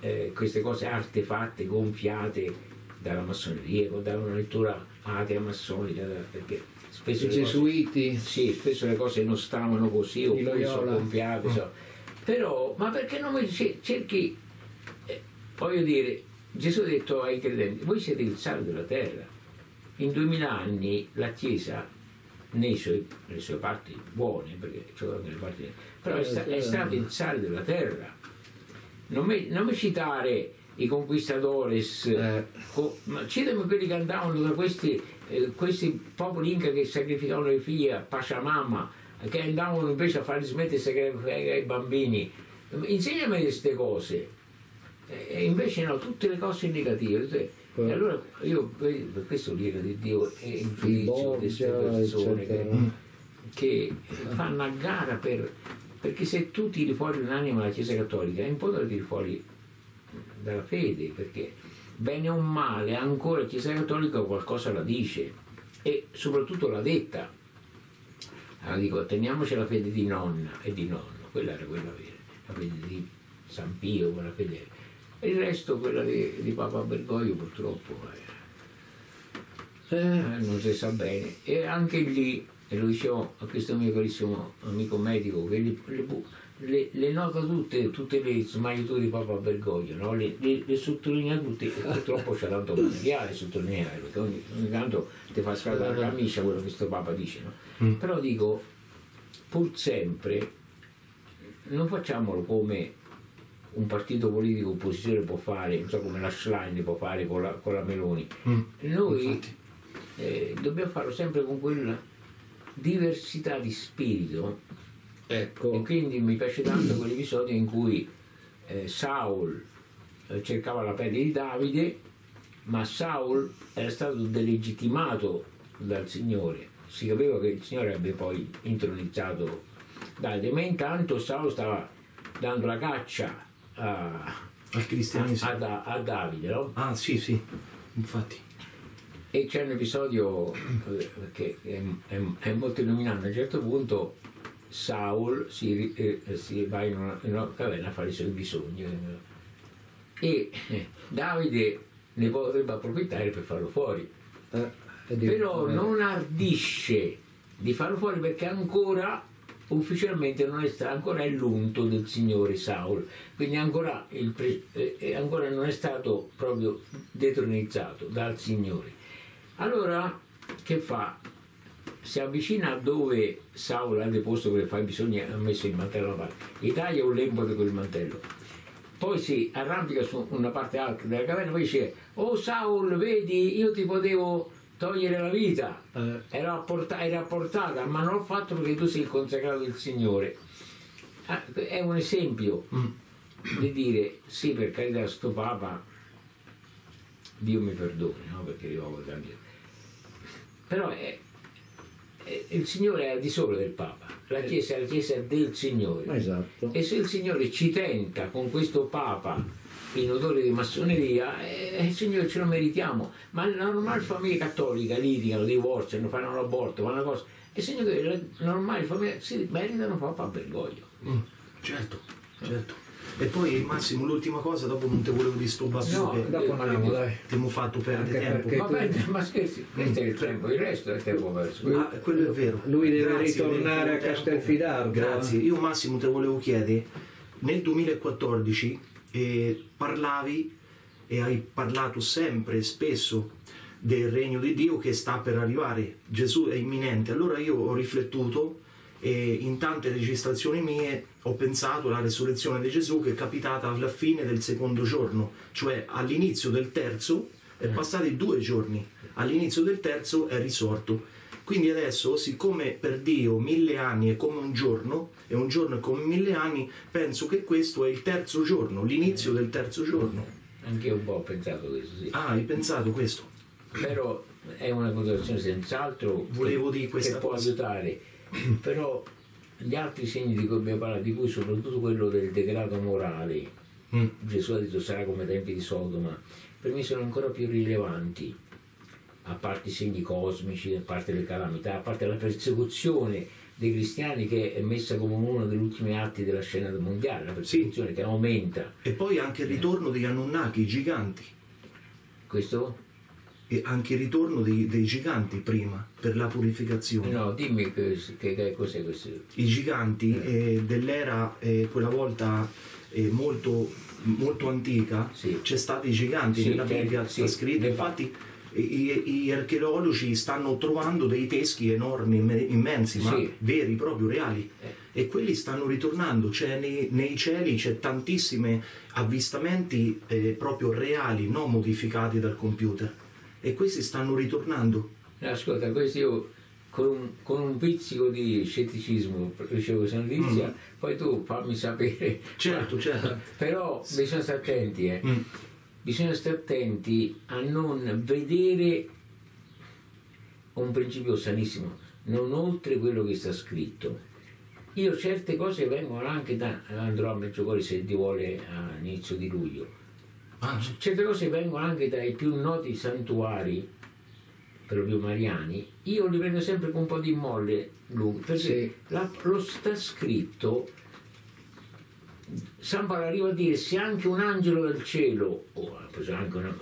eh, queste cose artefatte, gonfiate dalla massoneria, da una lettura atea massonica, da- perché spesso I le cose, gesuiti, sì, spesso le cose non stavano così, oppure sono Loyola. gonfiate. so. Però, ma perché non cerchi, eh, voglio dire, Gesù ha detto ai credenti, voi siete il sale della terra. In duemila anni la Chiesa, nei suoi- nelle sue parti buone, perché c'è anche le parti però è, sta- è stato il sale della terra. Non mi, non mi citare i conquistadores, Eh. co- ma citami quelli che andavano da questi, eh, questi popoli inca che sacrificavano le figlie a Pachamama, che andavano invece a farli smettere di sacrificare ai bambini. Insegnami queste cose. E invece no, tutte le cose negative. E allora io per questo l'ira di Dio è il giudizio di queste persone che, che fanno a gara per perché se tu tiri fuori un'anima dalla Chiesa Cattolica è un po' da tiri fuori dalla fede perché bene o male ancora la Chiesa Cattolica qualcosa la dice e soprattutto l'ha detta. Allora dico teniamoci la fede di nonna e di nonno quella era quella vera la fede di San Pio quella fede. E il resto quella di, di Papa Bergoglio purtroppo eh, non si sa bene. E anche lì e lo dicevo a questo mio carissimo amico medico che le, le, le- le nota tutte tutte le smagliature di Papa Bergoglio no? le, le- le sottolinea tutte purtroppo c'è tanto materiale sottolineare perché ogni, ogni tanto ti fa scaldare la camicia quello che questo Papa dice no? Mm. però dico pur sempre non facciamolo come un partito politico opposizione può fare, non so come la Schlein può fare con la, con la Meloni. Mm. Noi eh, dobbiamo farlo sempre con quella diversità di spirito e ecco, quindi mi piace tanto quell'episodio in cui eh, Saul eh, cercava la pelle di Davide, ma Saul era stato delegittimato dal Signore. Si capiva che il Signore avrebbe poi intronizzato Davide, ma intanto Saul stava dando la caccia a, Al cristianesimo. a- a Davide, no? Ah, sì, sì, infatti. E c'è un episodio eh, che è, è- è molto illuminante. A un certo punto Saul si, ri- eh, si va in una, in una caverna a fare i suoi bisogni e eh, Davide ne potrebbe approfittare per farlo fuori. Eh, Però eh, non ardisce di farlo fuori perché ancora ufficialmente non è stato ancora è l'unto del signore Saul quindi ancora, il eh, eh, ancora non è stato proprio detronizzato dal signore allora che fa? Si avvicina a dove Saul ha deposto per fare bisogni ha messo il mantello alla parte. Gli taglia un lembo di quel mantello. Poi si arrampica su una parte alta della caverna poi dice oh Saul vedi io ti potevo togliere la vita. Eh, era, apporta- era portata ma non l'ho fatto perché tu sei il consacrato del Signore. Ah, è un esempio Mm. di dire sì per carità sto Papa Dio mi perdoni no? perché io ho tanti però è- il Signore è al di sopra del Papa la Chiesa è la Chiesa del Signore esatto. e se il Signore ci tenta con questo Papa in odore di massoneria, eh, il Signore ce lo meritiamo. Ma la normale famiglia cattolica litigano, divorziano, fanno l'aborto, fanno una cosa. E il Signore, le normali famiglie si meritano Papa Bergoglio. Mm, certo, certo. E poi Massimo, l'ultima cosa, dopo non te volevo disturbare No, più che Dopo andiamo, dai. ti abbiamo fatto perdere Anche tempo. perché- Ma, bene, ma scherzi, questo è il tempo, il resto è il tempo perso. Ah, quello è vero. Lui deve Grazie ritornare a. Castelfidardo, Grazie. eh. Io Massimo te volevo chiedere, nel 2014 eh, parlavi e hai parlato sempre, spesso, del regno di Dio che sta per arrivare. Gesù è imminente. Allora io ho riflettuto e in tante registrazioni mie ho pensato alla resurrezione di Gesù che è capitata alla fine del secondo giorno, cioè all'inizio del terzo, è passati due giorni, all'inizio del terzo è risorto. Quindi adesso, siccome per Dio mille anni è come un giorno, e un giorno è come mille anni, penso che questo è il terzo giorno, l'inizio del terzo giorno. Anche io un po' ho pensato questo, sì. Ah, hai pensato questo? Però è una considerazione senz'altro Volevo che, dire questa che può cosa. aiutare. [CLEARS THROAT] Però gli altri segni di cui abbiamo parlato, di cui soprattutto quello del degrado morale, Mm. Gesù ha detto sarà come ai tempi di Sodoma, per me sono ancora più rilevanti, a parte i segni cosmici, a parte le calamità, a parte la persecuzione dei cristiani che è messa come uno degli ultimi atti della scena mondiale, la persecuzione che aumenta. E poi anche il ritorno degli Anunnaki, i giganti. Questo? E anche il ritorno dei, dei giganti prima, per la purificazione. No, dimmi che, che- cos'è questo. I giganti eh, dell'era, eh, quella volta eh, molto, molto antica, Sì. c'è stati i giganti Sì, nella Bibbia, sì, sta scritto. Infatti gli archeologi stanno trovando dei teschi enormi, imme- immensi, ma Sì. veri, proprio reali. Eh. E quelli stanno ritornando, cioè nei, nei cieli c'è tantissimi avvistamenti eh, proprio reali, non modificati dal computer. E questi stanno ritornando. No, Ascolta, questo io con un, con un pizzico di scetticismo ricevo questa notizia, poi tu fammi sapere. Certo, [LAUGHS] certo. Però bisogna stare attenti, eh. Mm. bisogna stare attenti a non vedere un principio sanissimo, non oltre quello che sta scritto. Io certe cose vengono anche da, andrò a Meggiugorje se Dio vuole all'inizio di luglio, Ah, certe cose vengono anche dai più noti santuari, per lo più mariani, io li prendo sempre con un po' di molle perché Sì. la- lo sta scritto, San Paolo arriva a dire se anche un angelo del cielo, o eh, anche una,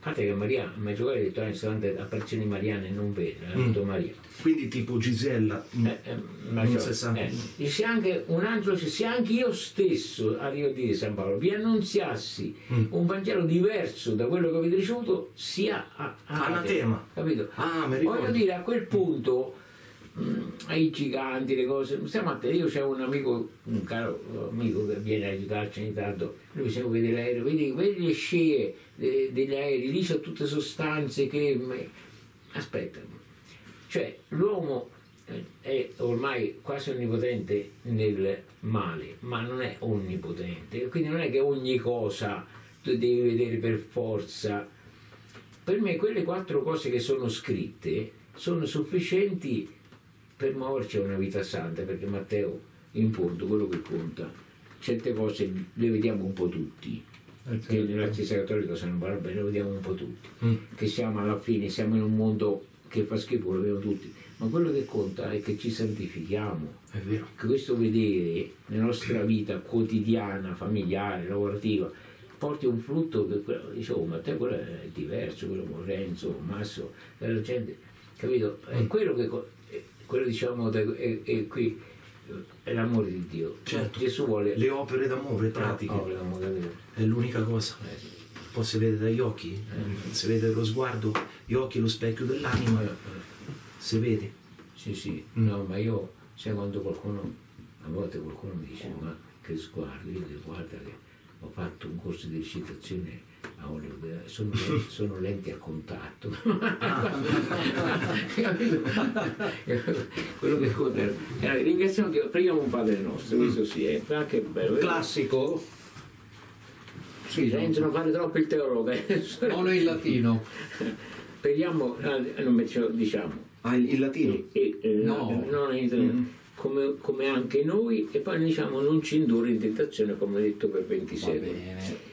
a parte che Maria, a Meggiugorje ha detto eh, tante apparizioni mariane non vede, ha detto Maria. quindi tipo Gisella. mm, Eh, eh, eh, dice anche un angelo, se anche io stesso, arrivo a dire San Paolo, vi annunziassi Mm. un Vangelo diverso da quello che avete ricevuto, sia a- Anatema. Capito? Ah. Voglio dire, a quel punto, ai giganti, le cose, stiamo attenti, io c'ho un amico, un caro amico che viene a aiutarci ogni tanto, noi possiamo vedere l'aereo, vedi, vedi le scie degli aerei, lì c'è tutte sostanze che... Aspetta, cioè l'uomo eh, è ormai quasi onnipotente nel male, ma non è onnipotente, quindi non è che ogni cosa tu devi vedere per forza. Per me quelle quattro cose che sono scritte sono sufficienti per muoverci a una vita santa, perché Matteo in punto quello che conta certe cose le vediamo un po' tutti. Eh, Che certo. nella Chiesa Cattolica se non parla bene, lo vediamo un po' tutti. Mm. Che siamo alla fine, siamo in un mondo che fa schifo, lo vediamo tutti. Ma quello che conta è che ci santifichiamo. È vero. Che questo vedere nella nostra vita quotidiana, familiare, lavorativa, porti un frutto che quello- dicevo, ma te quello è diverso, quello con Renzo, Masso, e la gente, capito? È quello che quello diciamo è, è- qui è l'amore di Dio. Certo. Gesù vuole Le opere d'amore pratiche Oh, l'amore di Dio. è l'unica cosa. Poi si vede dagli occhi, Eh. si vede lo sguardo, gli occhi lo specchio dell'anima, Eh, eh. si vede. Sì, sì, no, ma io, sai quando qualcuno, a volte qualcuno mi dice, ma che sguardo, io dico, guarda che ho fatto un corso di recitazione a Hollywood, sono, [LAUGHS] sono lenti a contatto. [LAUGHS] [LAUGHS] Quello che conta è, eh, ringraziamo Dio, preghiamo un Padre nostro, questo sì, è anche bello. Classico? Sì, non, Sentono fare troppo il teologo. eh. non in latino. Preghiamo, eh, non mettiamo- diciamo, Ah, il, latino? e, e, No. non in italiano, Mm. come, come anche noi e poi diciamo non ci indurre in tentazione come detto per 20 Va secoli bene.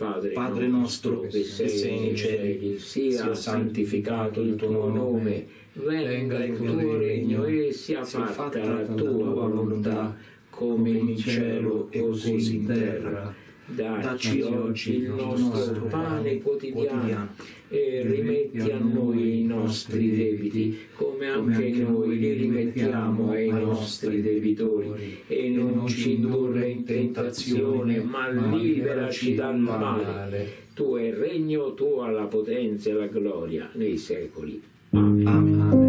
Padre, Padre nostro, che sei nei cieli sia santificato il tuo nome venga il tuo regno e sia fatta la tua volontà come in cielo così in terra. Dacci oggi il nostro pane quotidiano e rimetti a noi i nostri debiti, come anche noi li rimettiamo ai nostri debitori, e non ci indurre in tentazione, ma liberaci dal male. Tu è il regno, tua la potenza e la gloria nei secoli. Amen. Amen.